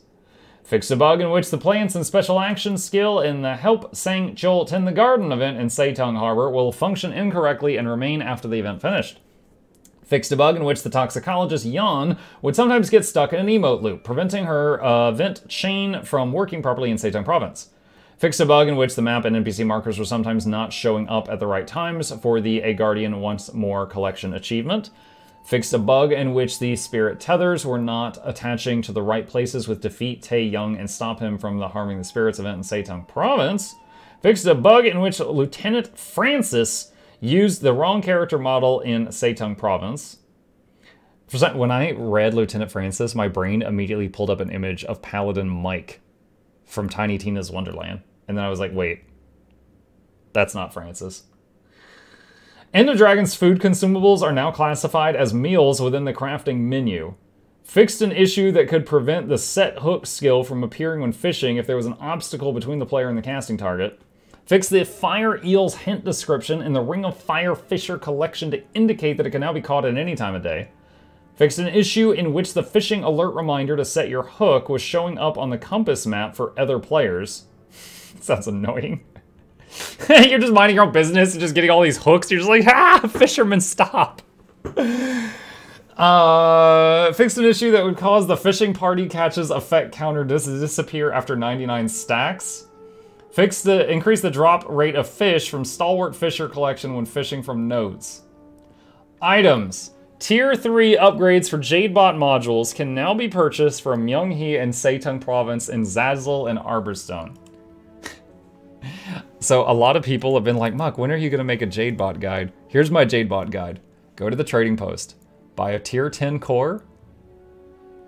Fix a bug in which the plants and special action skill in the Help St. Joel Tend the Garden event in Seitung Harbor will function incorrectly and remain after the event finished. Fixed a bug in which the toxicologist Yan would sometimes get stuck in an emote loop, preventing her uh, vent chain from working properly in Seitung province. Fixed a bug in which the map and NPC markers were sometimes not showing up at the right times for the A Guardian Once More collection achievement. Fixed a bug in which the spirit tethers were not attaching to the right places with defeat Tae Young and stop him from the Harming the Spirits event in Seitung Province. Fixed a bug in which Lieutenant Francis used the wrong character model in Seitung Province. When I read Lieutenant Francis, my brain immediately pulled up an image of Paladin Mike from Tiny Tina's Wonderland. And then I was like, wait, that's not Francis. End of Dragons food consumables are now classified as meals within the crafting menu. Fixed an issue that could prevent the set hook skill from appearing when fishing if there was an obstacle between the player and the casting target. Fixed the fire eel's hint description in the Ring of Fire Fisher collection to indicate that it can now be caught at any time of day. Fixed an issue in which the fishing alert reminder to set your hook was showing up on the compass map for other players. Sounds annoying. You're just minding your own business and just getting all these hooks. You're just like, ah, fisherman, stop. Uh, fixed an issue that would cause the fishing party catches effect counter to disappear after 99 stacks. Fixed the increase the drop rate of fish from Stalwart Fisher collection when fishing from nodes. Items. Tier 3 upgrades for Jadebot modules can now be purchased from Myung-Hee and Seitung Province in Zazzle and Arborstone. so a lot of people have been like, Muck, when are you going to make a Jadebot guide? Here's my Jadebot guide. Go to the trading post, buy a tier 10 core,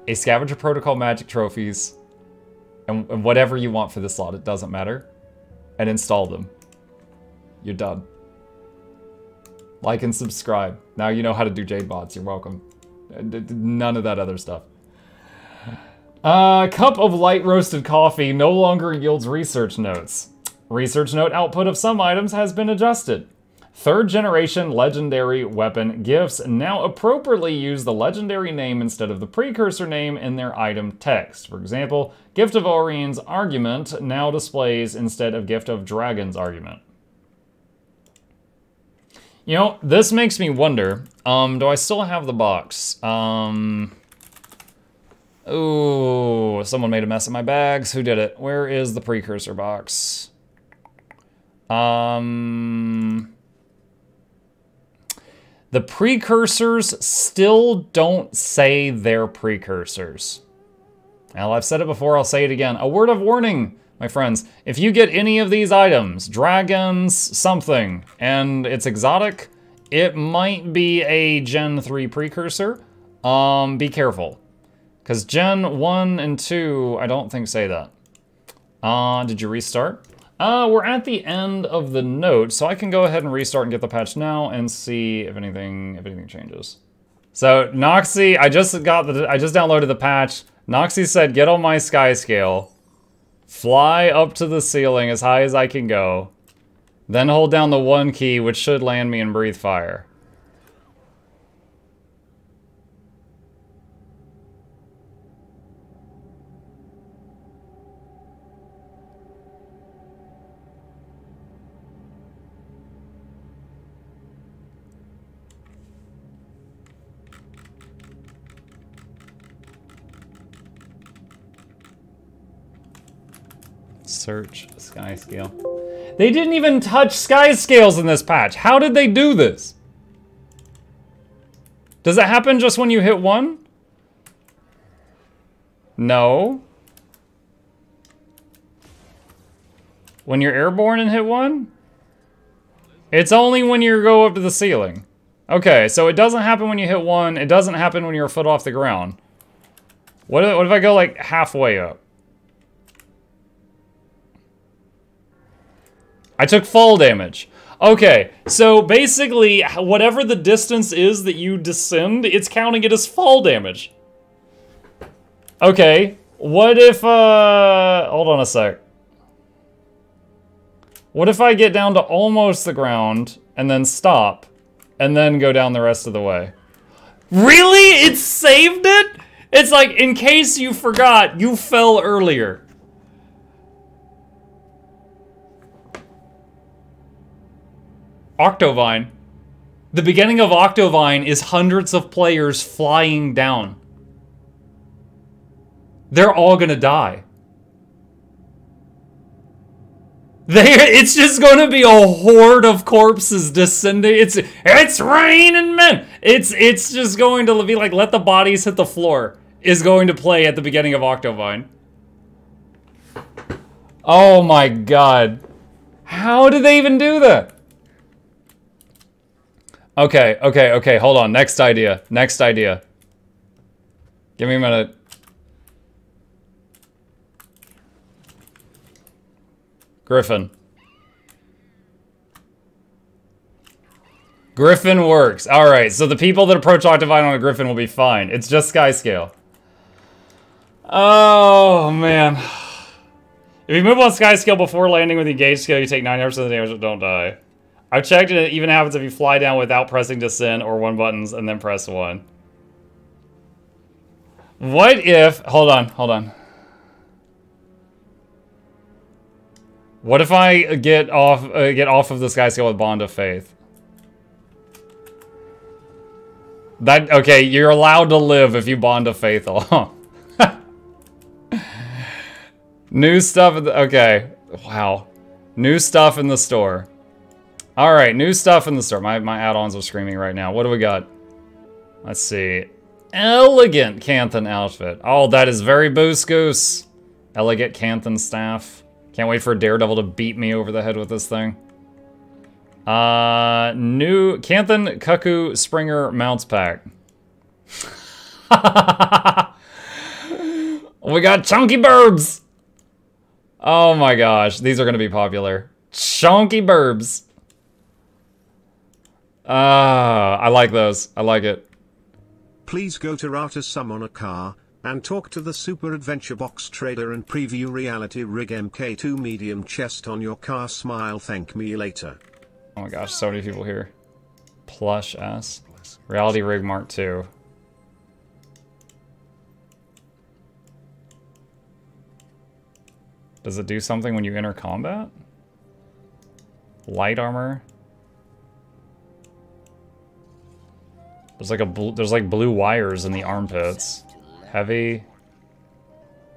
a scavenger protocol magic trophies, and, and whatever you want for this slot, it doesn't matter, and install them. You're done. Like and subscribe. Now you know how to do Jade bots. You're welcome. None of that other stuff. Uh, cup of light roasted coffee no longer yields research notes. Research note output of some items has been adjusted. Third generation legendary weapon gifts now appropriately use the legendary name instead of the precursor name in their item text. For example, Gift of Aurene's argument now displays instead of Gift of Dragon's argument. You know, this makes me wonder, um, do I still have the box? Um, ooh, someone made a mess of my bags. Who did it? Where is the precursor box? Um... The precursors still don't say they're precursors. Well, I've said it before, I'll say it again. A word of warning, my friends. If you get any of these items, dragons, something, and it's exotic, it might be a Gen 3 precursor. Um, be careful. Because Gen 1 and 2, I don't think say that. Uh, did you restart? Uh, we're at the end of the note, so I can go ahead and restart and get the patch now and see if anything if anything changes. So Noxy, I just got the I just downloaded the patch. Noxy said, get on my sky scale, fly up to the ceiling as high as I can go, then hold down the one key, which should land me in breathe fire. Search sky scale. They didn't even touch sky scales in this patch. How did they do this? Does it happen just when you hit one? No. When you're airborne and hit one? It's only when you go up to the ceiling. Okay, so it doesn't happen when you hit one. It doesn't happen when you're a foot off the ground. What if, what if I go like halfway up? I took fall damage. Okay, so basically, whatever the distance is that you descend, it's counting it as fall damage. Okay, what if, uh, hold on a sec. What if I get down to almost the ground, and then stop, and then go down the rest of the way? Really? It saved it? It's like, in case you forgot, you fell earlier. Octovine. The beginning of Octovine is hundreds of players flying down. They're all gonna die. They, it's just gonna be a horde of corpses descending. It's it's raining men. It's it's just going to be like let the bodies hit the floor is going to play at the beginning of Octovine. Oh my god. How did they even do that? Okay, okay, okay, hold on. Next idea. Next idea. Give me a minute. Griffin. Griffin works. Alright, so the people that approach Octovine on a Griffin will be fine. It's just sky scale. Oh, man. If you move on sky scale before landing with the engaged scale, you take 90% of the damage but don't die. I've checked and it even happens if you fly down without pressing descend or one buttons and then press one. What if, hold on, hold on. What if I get off uh, get off of the sky scale with Bond of Faith? That okay, you're allowed to live if you Bond of Faith along. New stuff, okay. Wow. New stuff in the store. All right, new stuff in the store. My, my add-ons are screaming right now. What do we got? Let's see. Elegant Canthan outfit. Oh, that is very Boost Goose. Elegant Canthan staff. Can't wait for Daredevil to beat me over the head with this thing. Uh, new Canthan Cuckoo Springer mounts pack. we got chunky burbs. Oh my gosh, these are gonna be popular. Chunky burbs. Ah, I like those. I like it. Please go to Rata Sum on a car, and talk to the Super Adventure Box trader and preview Reality Rig MK2 medium chest on your car smile thank me later. Oh my gosh, so many people here. Plush S. Reality Rig Mark II. Does it do something when you enter combat? Light armor. There's like a there's like blue wires in the armpits. Heavy.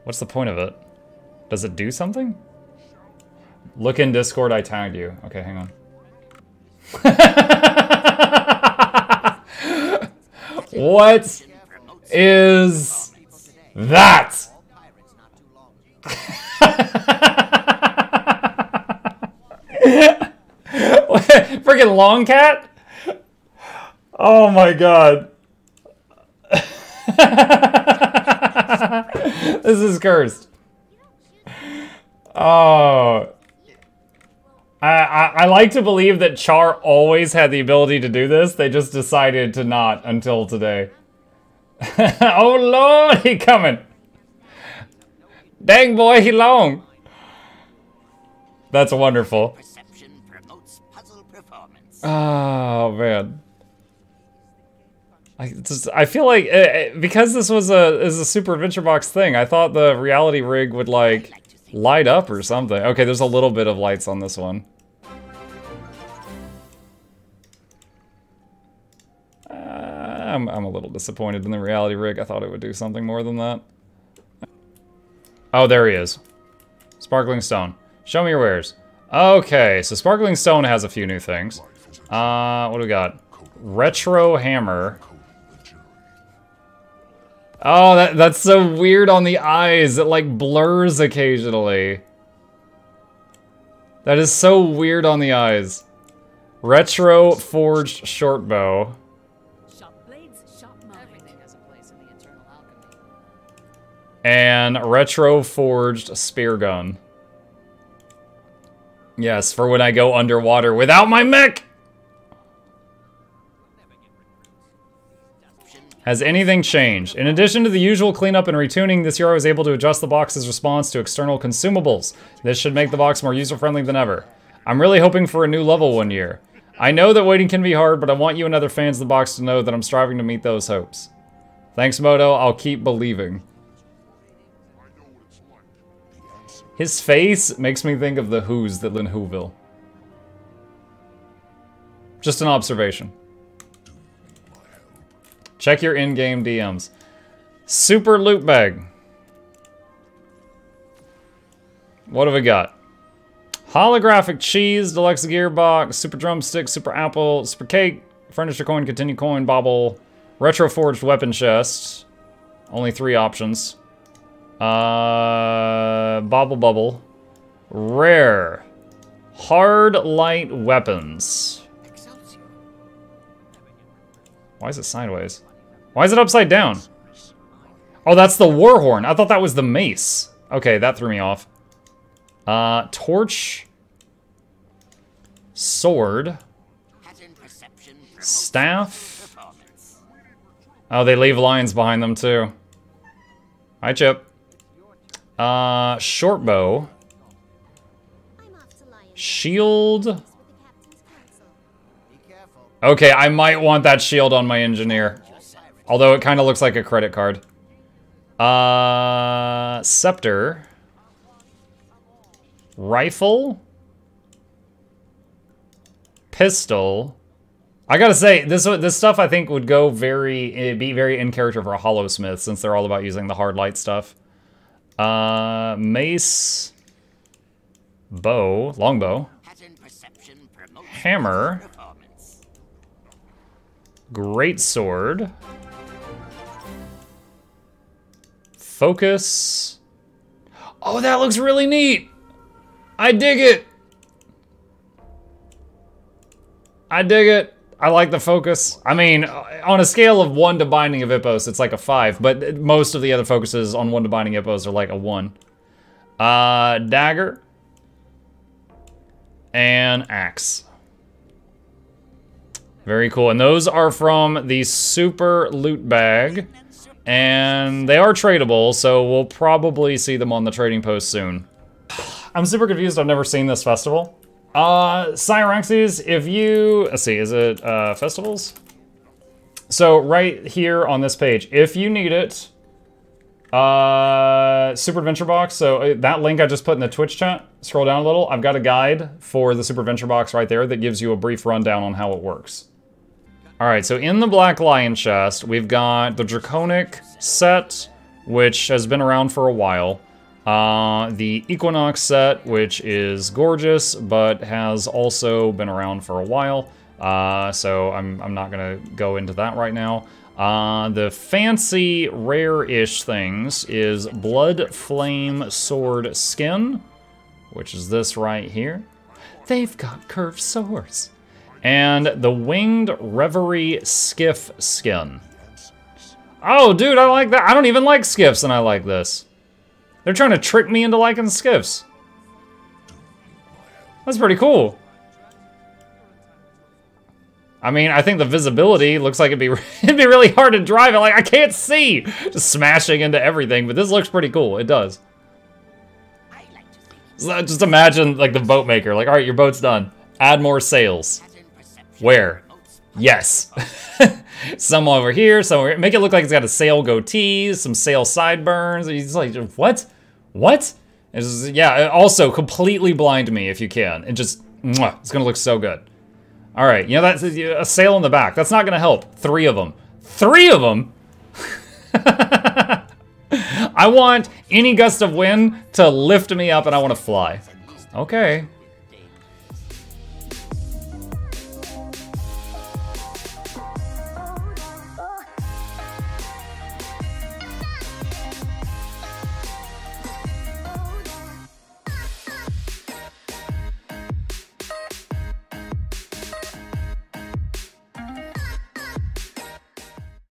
What's the point of it? Does it do something? Look in Discord, I tagged you. Okay, hang on. what is that? Freaking long cat? Oh my god. this is cursed. Oh. I, I, I like to believe that Charr always had the ability to do this. They just decided to not until today. oh lord, he coming. Dang boy, he long. That's wonderful. Oh man. I just I feel like uh, because this was a is a super adventure box thing. I thought the reality rig would like light up or something. Okay, there's a little bit of lights on this one. Uh, I'm I'm a little disappointed in the reality rig. I thought it would do something more than that. Oh, there he is. Sparkling Stone. Show me your wares. Okay, so Sparkling Stone has a few new things. Uh, what do we got? Retro Hammer. Oh, that, that's so weird on the eyes. It like blurs occasionally. That is so weird on the eyes. Retro Forged Short Bow. And Retro Forged Spear Gun. Yes, for when I go underwater without my mech! Has anything changed? In addition to the usual cleanup and retuning, this year I was able to adjust the box's response to external consumables. This should make the box more user-friendly than ever. I'm really hoping for a new level one year. I know that waiting can be hard, but I want you and other fans of the box to know that I'm striving to meet those hopes. Thanks, Moto. I'll keep believing. His face makes me think of the Who's that live Whoville. Just an observation. Check your in-game DMs. Super loot bag. What have we got? Holographic cheese, deluxe gearbox, super drumstick, super apple, super cake, furniture coin, continue coin, Bauble, retro forged weapon chest. Only three options. Uh, Bauble Bubble. Rare. Hard light weapons. Why is it sideways? Why is it upside down? Oh, that's the war horn. I thought that was the mace. Okay, that threw me off. Uh, torch. Sword. Staff. Oh, they leave lines behind them too. Hi, Chip. Uh, short bow. Shield. Okay, I might want that shield on my engineer. Although it kind of looks like a credit card. Uh, scepter. Rifle. Pistol. I gotta say, this this stuff I think would go very, be very in character for a Holosmith since they're all about using the hard light stuff. Uh, mace. Bow. Longbow. Hammer. Great sword. Focus. Oh, that looks really neat. I dig it. I dig it. I like the focus. I mean, on a scale of 1 to Binding of Ipos, it's like a 5, but most of the other focuses on 1 to Binding Ipos are like a 1. Uh, dagger. And axe. Very cool. And those are from the Super Loot Bag. And they are tradable, so we'll probably see them on the trading post soon. I'm super confused. I've never seen this festival. Uh, Cyraxes, if you... Let's see, is it uh, festivals? So right here on this page, if you need it, uh, Super Adventure Box. So uh, that link I just put in the Twitch chat, scroll down a little. I've got a guide for the Super Adventure Box right there that gives you a brief rundown on how it works. All right, so in the Black Lion chest, we've got the Draconic set, which has been around for a while. Uh, the Equinox set, which is gorgeous, but has also been around for a while. Uh, so I'm, I'm not gonna go into that right now. Uh, the fancy rare-ish things is Blood Flame Sword Skin, which is this right here. They've got curved swords. And the Winged Reverie Skiff Skin. Oh, dude, I like that. I don't even like skiffs, and I like this. They're trying to trick me into liking skiffs. That's pretty cool. I mean, I think the visibility looks like it'd be it'd be really hard to drive it. Like I can't see, just smashing into everything. But this looks pretty cool. It does. So just imagine like the boat maker. Like, all right, your boat's done. Add more sails. Where? Yes. some over here, some over Make it look like it's got a sail goatee, some sail sideburns. He's like, what? What? It's, yeah, also completely blind me if you can. It just, mwah, it's gonna look so good. All right, you know, that's a sail in the back. That's not gonna help. Three of them. Three of them? I want any gust of wind to lift me up and I want to fly. Okay,